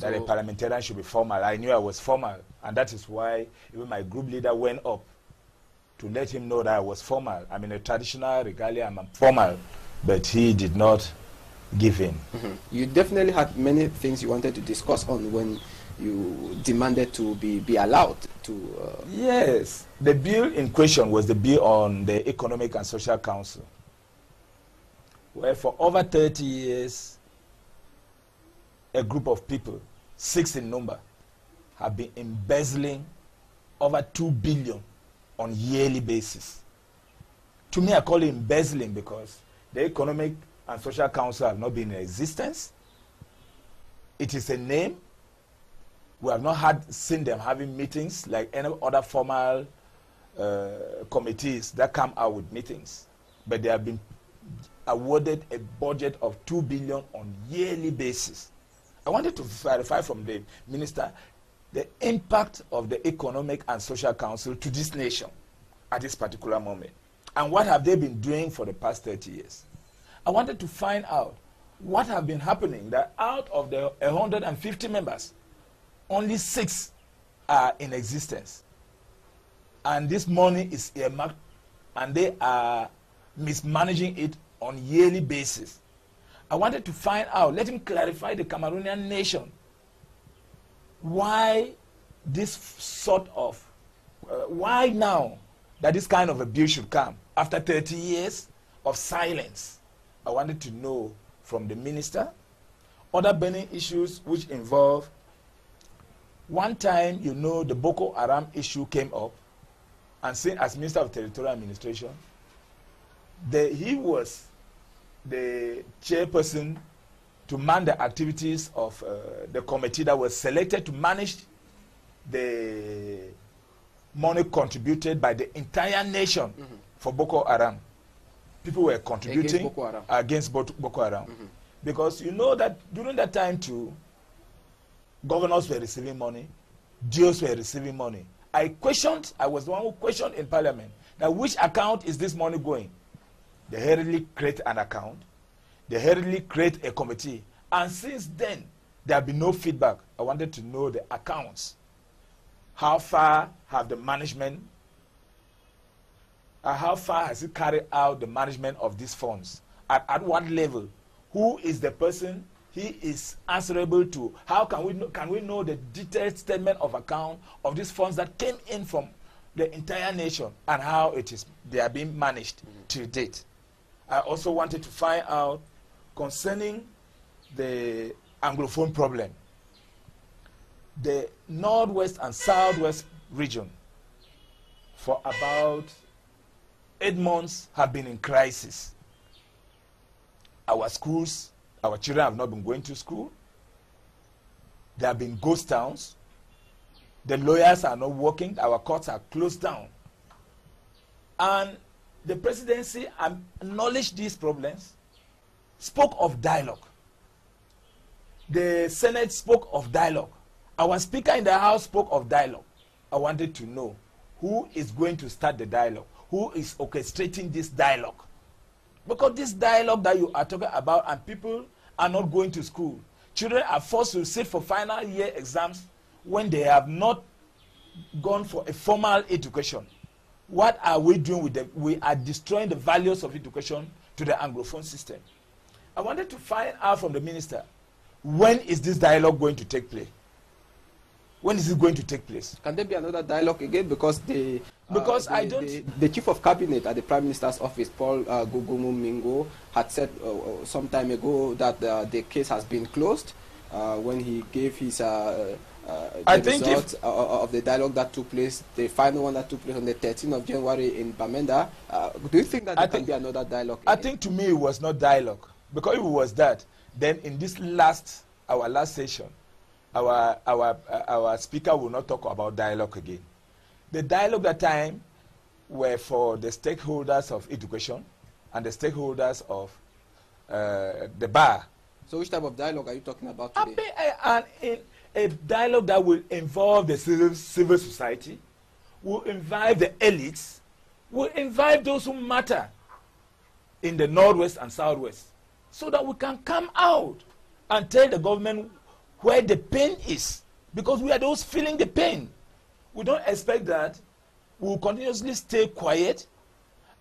That so a parliamentarian should be formal. I knew I was formal, and that is why even my group leader went up to let him know that I was formal. I'm in a traditional regalia, I'm formal, but he did not give in. Mm -hmm. You definitely had many things you wanted to discuss on when you demanded to be, be allowed to. Uh yes, the bill in question was the bill on the Economic and Social Council where for over 30 years, a group of people, six in number, have been embezzling over 2 billion on yearly basis. To me, I call it embezzling because the Economic and Social Council have not been in existence. It is a name. We have not had seen them having meetings like any other formal uh, committees that come out with meetings. But they have been awarded a budget of 2 billion on yearly basis. I wanted to verify from the minister the impact of the Economic and Social Council to this nation at this particular moment. And what have they been doing for the past 30 years? I wanted to find out what have been happening that out of the 150 members, only six are in existence. And this money is earmarked and they are mismanaging it on yearly basis. I wanted to find out, let him clarify the Cameroonian nation why this sort of, uh, why now that this kind of abuse should come after 30 years of silence. I wanted to know from the minister other burning issues which involve one time, you know, the Boko Haram issue came up, and seen as Minister of Territorial Administration, the, he was the chairperson to man the activities of uh, the committee that was selected to manage the money contributed by the entire nation mm -hmm. for Boko Haram. People were contributing against Boko Haram. Against Boko Haram. Mm -hmm. Because you know that during that time too, governors were receiving money, Jews were receiving money. I questioned, I was the one who questioned in parliament, now which account is this money going? They hurriedly create an account. They hurriedly create a committee. And since then, there have been no feedback. I wanted to know the accounts. How far have the management, uh, how far has it carried out the management of these funds? At, at what level? Who is the person he is answerable to? How can we know, can we know the detailed statement of account of these funds that came in from the entire nation and how it is they are being managed to date? I also wanted to find out concerning the Anglophone problem. The Northwest and Southwest region for about eight months have been in crisis. Our schools, our children have not been going to school. There have been ghost towns. The lawyers are not working. Our courts are closed down. And the presidency acknowledged these problems, spoke of dialogue. The Senate spoke of dialogue. Our Speaker in the House spoke of dialogue. I wanted to know who is going to start the dialogue, who is orchestrating this dialogue. Because this dialogue that you are talking about, and people are not going to school, children are forced to sit for final year exams when they have not gone for a formal education what are we doing with them? We are destroying the values of education to the Anglophone system. I wanted to find out from the minister when is this dialogue going to take place? When is it going to take place? Can there be another dialogue again? Because the uh, because the, I don't. The, the, chief of cabinet at the prime minister's office, Paul uh, Ghogomu Mingo, had said uh, uh, some time ago that uh, the case has been closed uh, when he gave his uh, uh, I think if, uh, uh, of the dialogue that took place, the final one that took place on the 13th of January in Bamenda. Uh, do you think that there I can be another dialogue? I think to me it was not dialogue because if it was that, then in this last our last session, our our our speaker will not talk about dialogue again. The dialogue that time were for the stakeholders of education and the stakeholders of uh, the bar. So which type of dialogue are you talking about today? I mean, in, a dialogue that will involve the civil, civil society, will invite the elites, will invite those who matter in the northwest and southwest, so that we can come out and tell the government where the pain is, because we are those feeling the pain. We don't expect that we will continuously stay quiet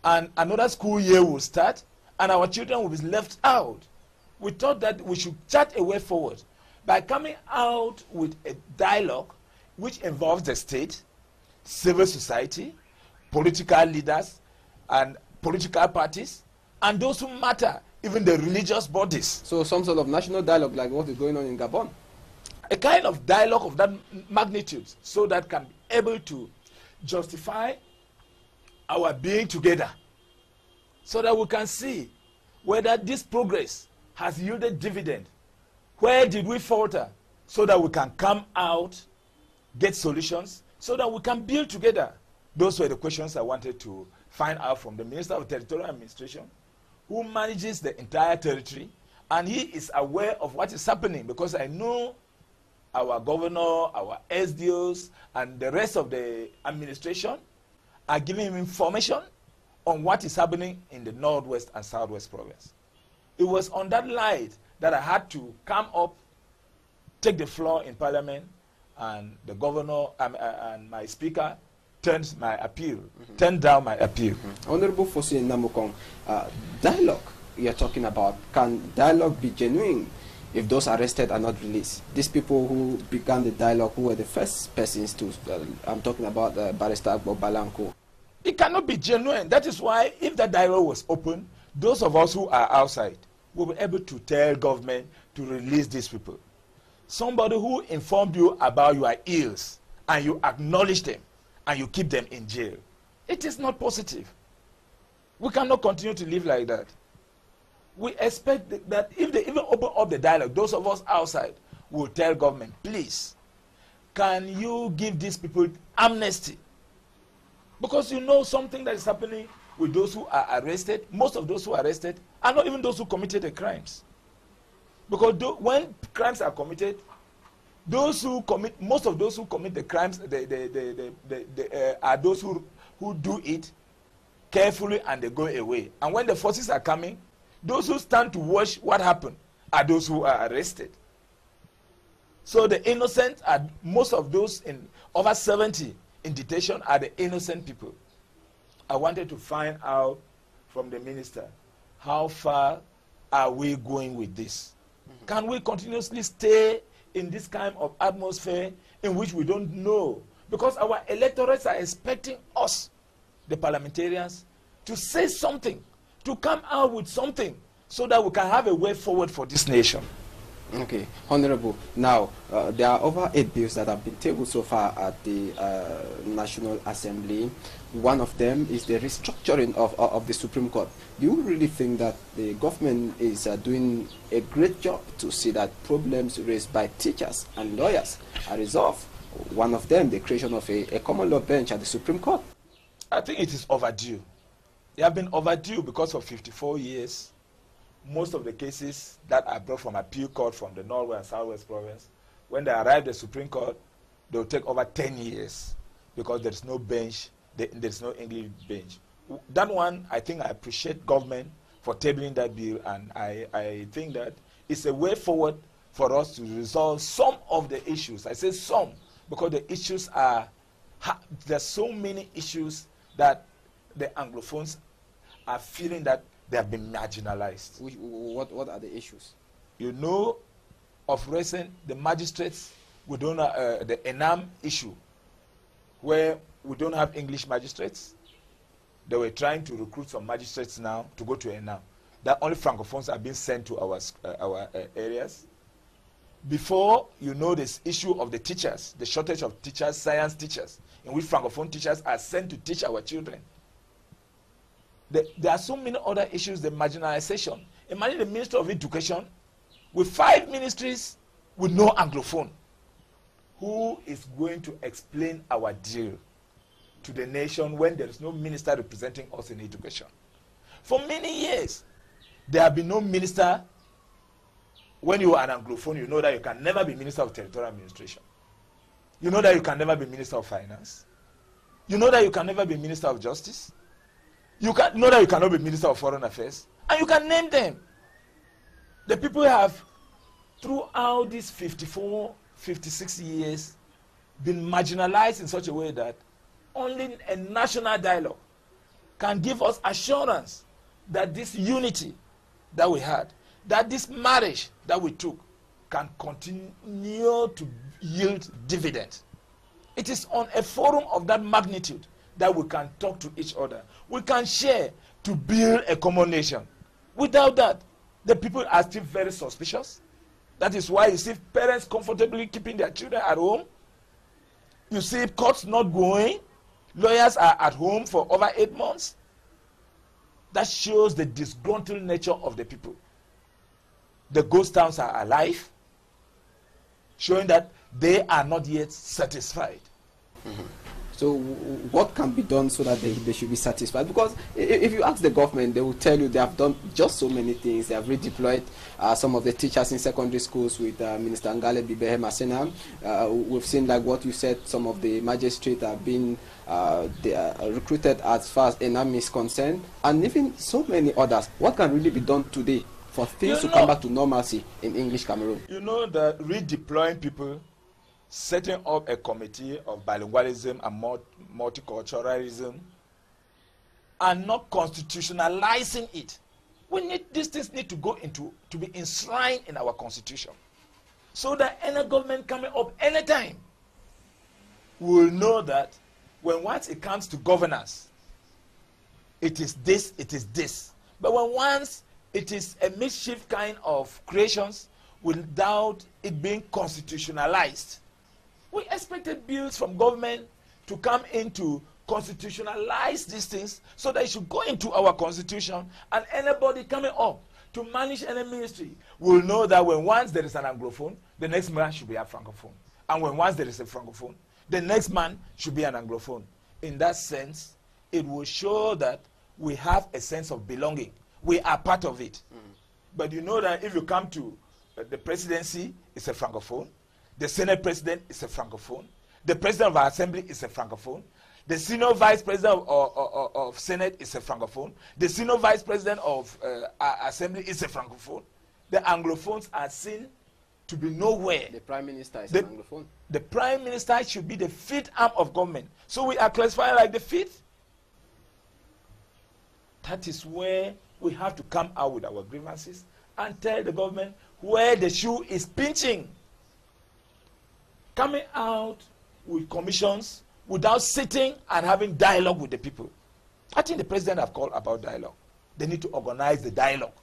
and another school year will start and our children will be left out. We thought that we should chart a way forward by coming out with a dialogue which involves the state, civil society, political leaders, and political parties, and those who matter, even the religious bodies. So some sort of national dialogue like what is going on in Gabon? A kind of dialogue of that magnitude so that can be able to justify our being together so that we can see whether this progress has yielded dividend where did we falter? So that we can come out, get solutions, so that we can build together. Those were the questions I wanted to find out from the Minister of Territorial Administration, who manages the entire territory, and he is aware of what is happening because I know our governor, our SDOs, and the rest of the administration are giving him information on what is happening in the Northwest and Southwest province. It was on that light that I had to come up, take the floor in Parliament, and the governor um, uh, and my speaker turned my appeal, mm-hmm. turned down my appeal. Mm-hmm. Honorable Fusi Naamukong, uh, dialogue you're talking about, can dialogue be genuine if those arrested are not released? These people who began the dialogue, who were the first persons to, uh, I'm talking about uh, Barrister Agbor Balla Nkongho. It cannot be genuine. That is why if the dialogue was open, those of us who are outside will be able to tell government to release these people. Somebody who informed you about your ills and you acknowledge them and you keep them in jail. It is not positive. We cannot continue to live like that. We expect that if they even open up the dialogue, those of us outside will tell government, please, can you give these people amnesty? Because you know something that is happening with those who are arrested. Most of those who are arrested are not even those who committed the crimes. Because when crimes are committed, those who commit most of those who commit the crimes the, the, the, the, the, uh, are those who, who do it carefully and they go away and when the forces are coming those who stand to watch what happened are those who are arrested so the innocent are most of those in over 70 in detention are the innocent people i wanted to find out from the minister how far are we going with this mm -hmm. can we continuously stay in this kind of atmosphere in which we don't know. Because our electorates are expecting us, the parliamentarians, to say something, to come out with something, so that we can have a way forward for this nation. Okay, Honorable. Now, uh, there are over eight bills that have been tabled so far at the uh, National Assembly. One of them is the restructuring of, of the Supreme Court. Do you really think that the government is uh, doing a great job to see that problems raised by teachers and lawyers are resolved? One of them, the creation of a, a common law bench at the Supreme Court. I think it is overdue. They have been overdue because of 54 years most of the cases that are brought from appeal court from the Northwest and Southwest province, when they arrive at the Supreme Court, they will take over 10 years because there's no bench, there's no English bench. That one, I think I appreciate government for tabling that bill, and I, I think that it's a way forward for us to resolve some of the issues. I say some because the issues are, there's so many issues that the Anglophones are feeling that they have been marginalized. Which, what, what are the issues? You know, of recent, the magistrates, we don't uh, the ENAM issue, where we don't have English magistrates. They were trying to recruit some magistrates now to go to ENAM. That only francophones are being sent to our, uh, our uh, areas. Before you know this issue of the teachers, the shortage of teachers, science teachers, in which francophone teachers are sent to teach our children. The, there are so many other issues, the marginalization. Imagine the Minister of Education with five ministries with no Anglophone. Who is going to explain our deal to the nation when there is no minister representing us in education? For many years, there have been no minister. When you are an Anglophone, you know that you can never be Minister of Territorial Administration. You know that you can never be Minister of Finance. You know that you can never be Minister of Justice. You can know that you cannot be Minister of Foreign Affairs, and you can name them. The people have, throughout these 54, 56 years, been marginalized in such a way that only a national dialogue can give us assurance that this unity that we had, that this marriage that we took, can continue to yield dividends. It is on a forum of that magnitude that we can talk to each other. We can share to build a common nation. Without that, the people are still very suspicious. That is why you see parents comfortably keeping their children at home. You see courts not going. Lawyers are at home for over eight months. That shows the disgruntled nature of the people. The ghost towns are alive, showing that they are not yet satisfied. Mm -hmm. So what can be done so that they, they should be satisfied? Because if you ask the government, they will tell you they have done just so many things. They have redeployed uh, some of the teachers in secondary schools with uh, Minister Ngalle Bibehe Massena. Uh, we've seen like what you said, some of the magistrates have been uh, they are recruited as far as ENAM is concerned, and even so many others. What can really be done today for things you to know, come back to normalcy in English Cameroon? You know that redeploying people setting up a committee of bilingualism and multiculturalism and not constitutionalizing it. We need these things need to go into to be enshrined in our constitution, so that any government coming up anytime will know that when once it comes to governance, it is this, it is this. But when once it is a mischief kind of creations without it being constitutionalized, we expected bills from government to come into constitutionalize these things so that it should go into our constitution and anybody coming up to manage any ministry will know that when once there is an anglophone, the next man should be a francophone. And when once there is a francophone, the next man should be an anglophone. In that sense, it will show that we have a sense of belonging. We are part of it. Mm. But you know that if you come to uh, the presidency, it's a francophone. The Senate president is a francophone. The president of our assembly is a francophone. The senior vice president of, of, of, Senate is a francophone. The senior vice president of uh, assembly is a francophone. The anglophones are seen to be nowhere. The prime minister is the, an anglophone. The prime minister should be the fifth arm of government. So we are classified like the fifth. That is where we have to come out with our grievances and tell the government where the shoe is pinching coming out with commissions without sitting and having dialogue with the people. I think the president have called about dialogue. They need to organize the dialogue.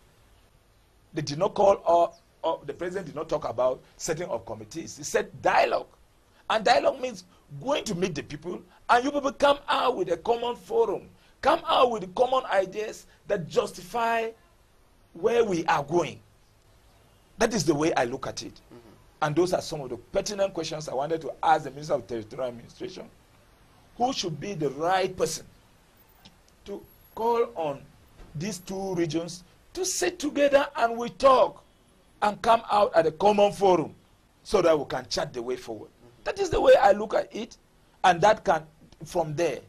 They did not call or, or the president did not talk about setting up committees. He said dialogue. And dialogue means going to meet the people and you people come out with a common forum. Come out with common ideas that justify where we are going. That is the way I look at it. Mm -hmm. And those are some of the pertinent questions I wanted to ask the Minister of Territorial Administration. Who should be the right person to call on these two regions to sit together and we talk and come out at a common forum so that we can chart the way forward. Mm -hmm. That is the way I look at it, and that can, from there,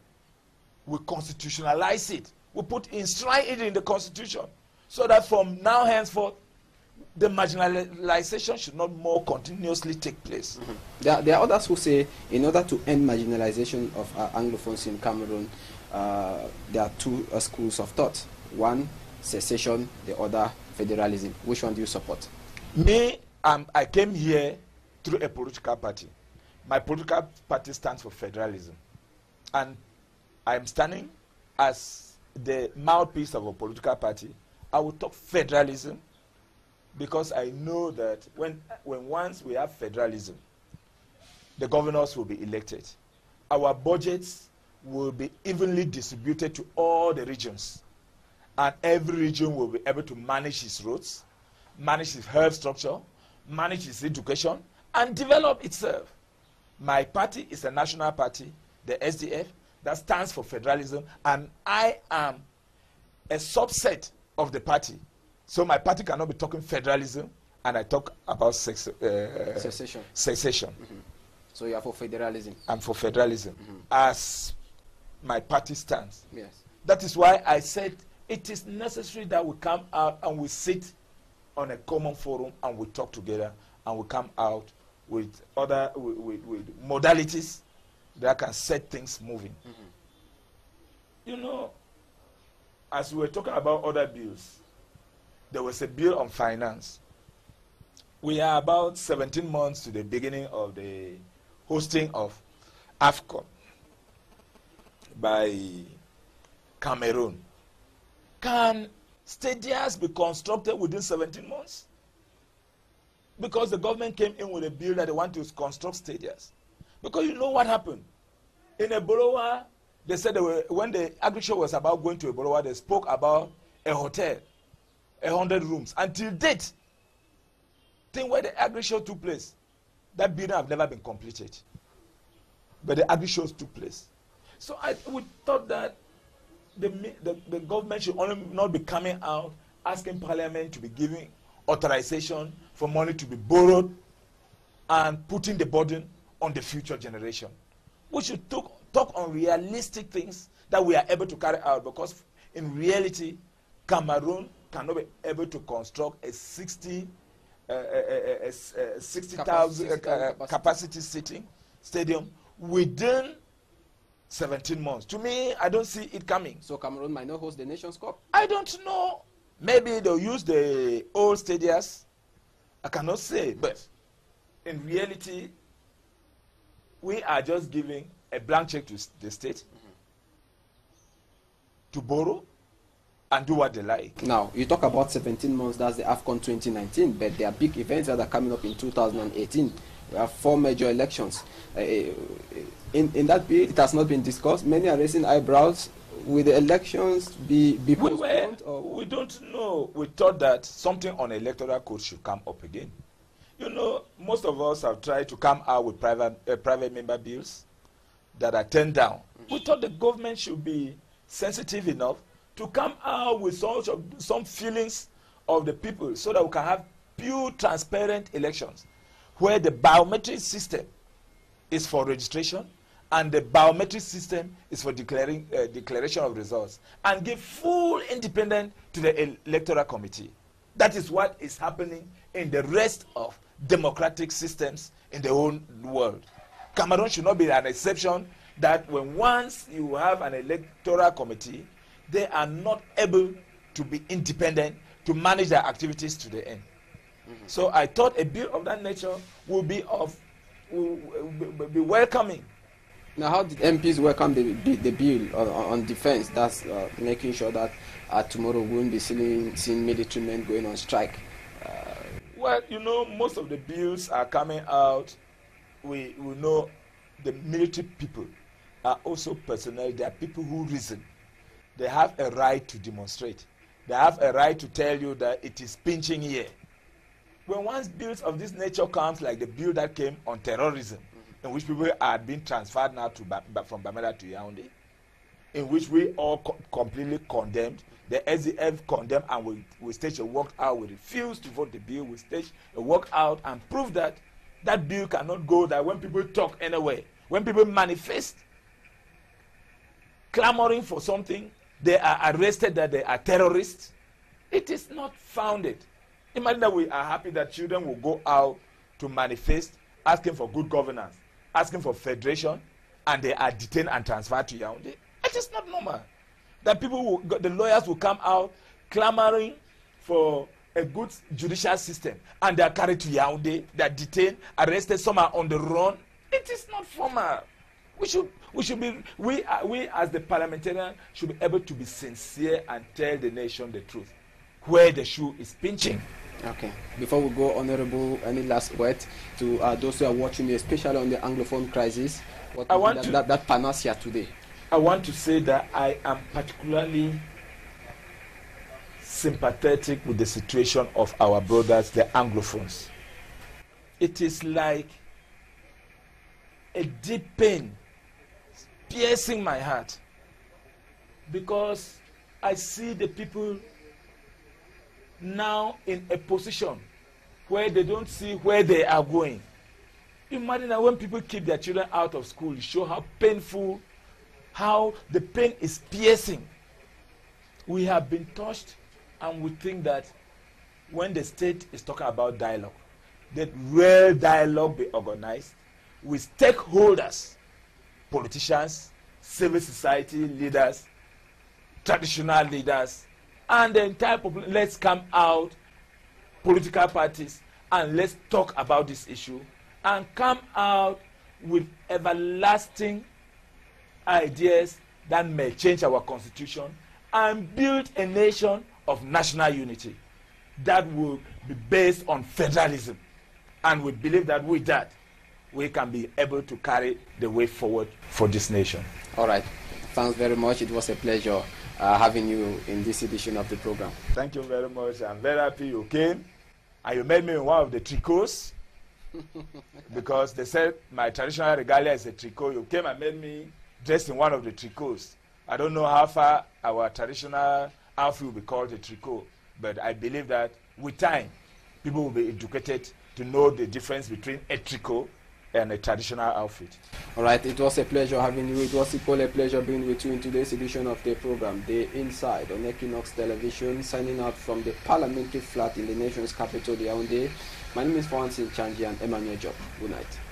we constitutionalize it. We put enshrine it in the constitution so that from now henceforth, the marginalization should not more continuously take place. Mm -hmm. there, there, are others who say in order to end marginalization of uh, Anglophones in Cameroon, uh, there are two uh, schools of thought. One, secession, the other, federalism. Which one do you support? Me, um, I came here through a political party. My political party stands for federalism. And I am standing as the mouthpiece of a political party. I will talk federalism because I know that when, when once we have federalism, the governors will be elected. Our budgets will be evenly distributed to all the regions. And every region will be able to manage its roads, manage its health structure, manage its education, and develop itself. My party is a national party, the SDF, that stands for federalism, and I am a subset of the party. So my party cannot be talking federalism, and I talk about sex, uh, secession. Secession. Mm -hmm. So you are for federalism. I'm for federalism, mm -hmm. as my party stands. Yes. That is why I said it is necessary that we come out and we sit on a common forum and we talk together and we come out with other with, with, with modalities that can set things moving. Mm -hmm. You know, as we were talking about other bills, there was a bill on finance. We are about 17 months to the beginning of the hosting of AFCON by Cameroon. Can stadiums be constructed within 17 months? Because the government came in with a bill that they want to construct stadiums. Because you know what happened? In Ebolowa, they said they were, when the agriculture was about going to Ebolowa, they spoke about a hotel a hundred rooms. Until date thing where the agri show took place that building have never been completed. But the agri shows took place. So i we thought that the, the the government should only not be coming out asking parliament to be giving authorization for money to be borrowed and putting the burden on the future generation. We should talk talk on realistic things that we are able to carry out because in reality cameroon cannot be able to construct a 60 a, a, a, a 60,000 Capacity, uh, uh, capacity. capacity sitting stadium within 17 months. To me, I don't see it coming. So Cameroon might not host the Nations Cup. I don't know. Maybe they'll use the old stadiums. I cannot say, but in reality, we are just giving a blank check to the state mm-hmm. to borrow and do what they like. Now, you talk about 17 months, that's the AFCON 2019, but there are big events that are coming up in 2018. We have four major elections. Uh, in, in that bill, it has not been discussed. Many are raising eyebrows. Will the elections be, be We, were, postponed? or we don't know. We thought that something on electoral code should come up again. You know, most of us have tried to come out with private, uh, private member bills that are turned down. We thought the government should be sensitive enough to come out with some, some feelings of the people so that we can have pure, transparent elections where the biometric system is for registration and the biometric system is for declaring uh, declaration of results and give full independence to the electoral committee. That is what is happening in the rest of democratic systems in the whole world. Cameroon should not be an exception that when once you have an electoral committee they are not able to be independent to manage their activities to the end so I thought a bill of that nature would be of will, will be welcoming. Now, how did MPs welcome the, the, bill on, on defense? That's uh, making sure that uh, tomorrow we won't be seeing, seeing military men going on strike. Well, you know, most of the bills are coming out. We we know the military people are also personnel. They are people who reason. They have a right to demonstrate. They have a right to tell you that it is pinching here. When once bills of this nature comes, like the bill that came on terrorism, in which people are being transferred now to ba- from Bamenda to Yaoundé, in which we all co- completely condemned. The SDF condemned and we, we staged a walk out. We refused to vote the bill. We staged a walk out and proved that that bill cannot go. That when people talk anyway, when people manifest, clamoring for something, they are arrested that they are terrorists. It is not founded. Imagine that we are happy that children will go out to manifest, asking for good governance, asking for federation, and they are detained and transferred to Yaoundé. It is not normal. That people, will, the lawyers will come out clamoring for a good judicial system, and they are carried to Yaoundé, they are detained, arrested, some are on the run. It is not formal. We should, we should be, we, are, we as the parliamentarian should be able to be sincere and tell the nation the truth, where the shoe is pinching. Okay. Before we go, Honorable, any last word to uh, those who are watching especially on the Anglophone crisis? What I want that, to- that, that panacea today? I want to say that I am particularly sympathetic with the situation of our brothers, the Anglophones. It is like a deep pain piercing my heart because I see the people now in a position where they don't see where they are going. Imagine that when people keep their children out of school, it show how painful how the pain is piercing. We have been touched, and we think that when the state is talking about dialogue, that real dialogue be organized with stakeholders, politicians, civil society leaders, traditional leaders, and the entire population. Let's come out, political parties, and let's talk about this issue and come out with everlasting ideas that may change our constitution and build a nation of national unity that will be based on federalism and we believe that with that we can be able to carry the way forward for this nation All right. Thanks very much. It was a pleasure uh, having you in this edition of the program. thank you very much i'm very happy you came and you made me one of the tricots because they said my traditional regalia is a tricot you came and made me dressed in one of the tricots i don't know how far our traditional outfit will be called a tricot but i believe that with time people will be educated to know the difference between a tricot and a traditional outfit. All right, it was a pleasure having you. It was equally a pleasure being with you in today's edition of the program, The Inside on Equinoxe Television, signing out from the parliamentary flat in the nation's capital, the Yaoundé. My name is Fonsi Chanji and Emmanuel Job. Good night.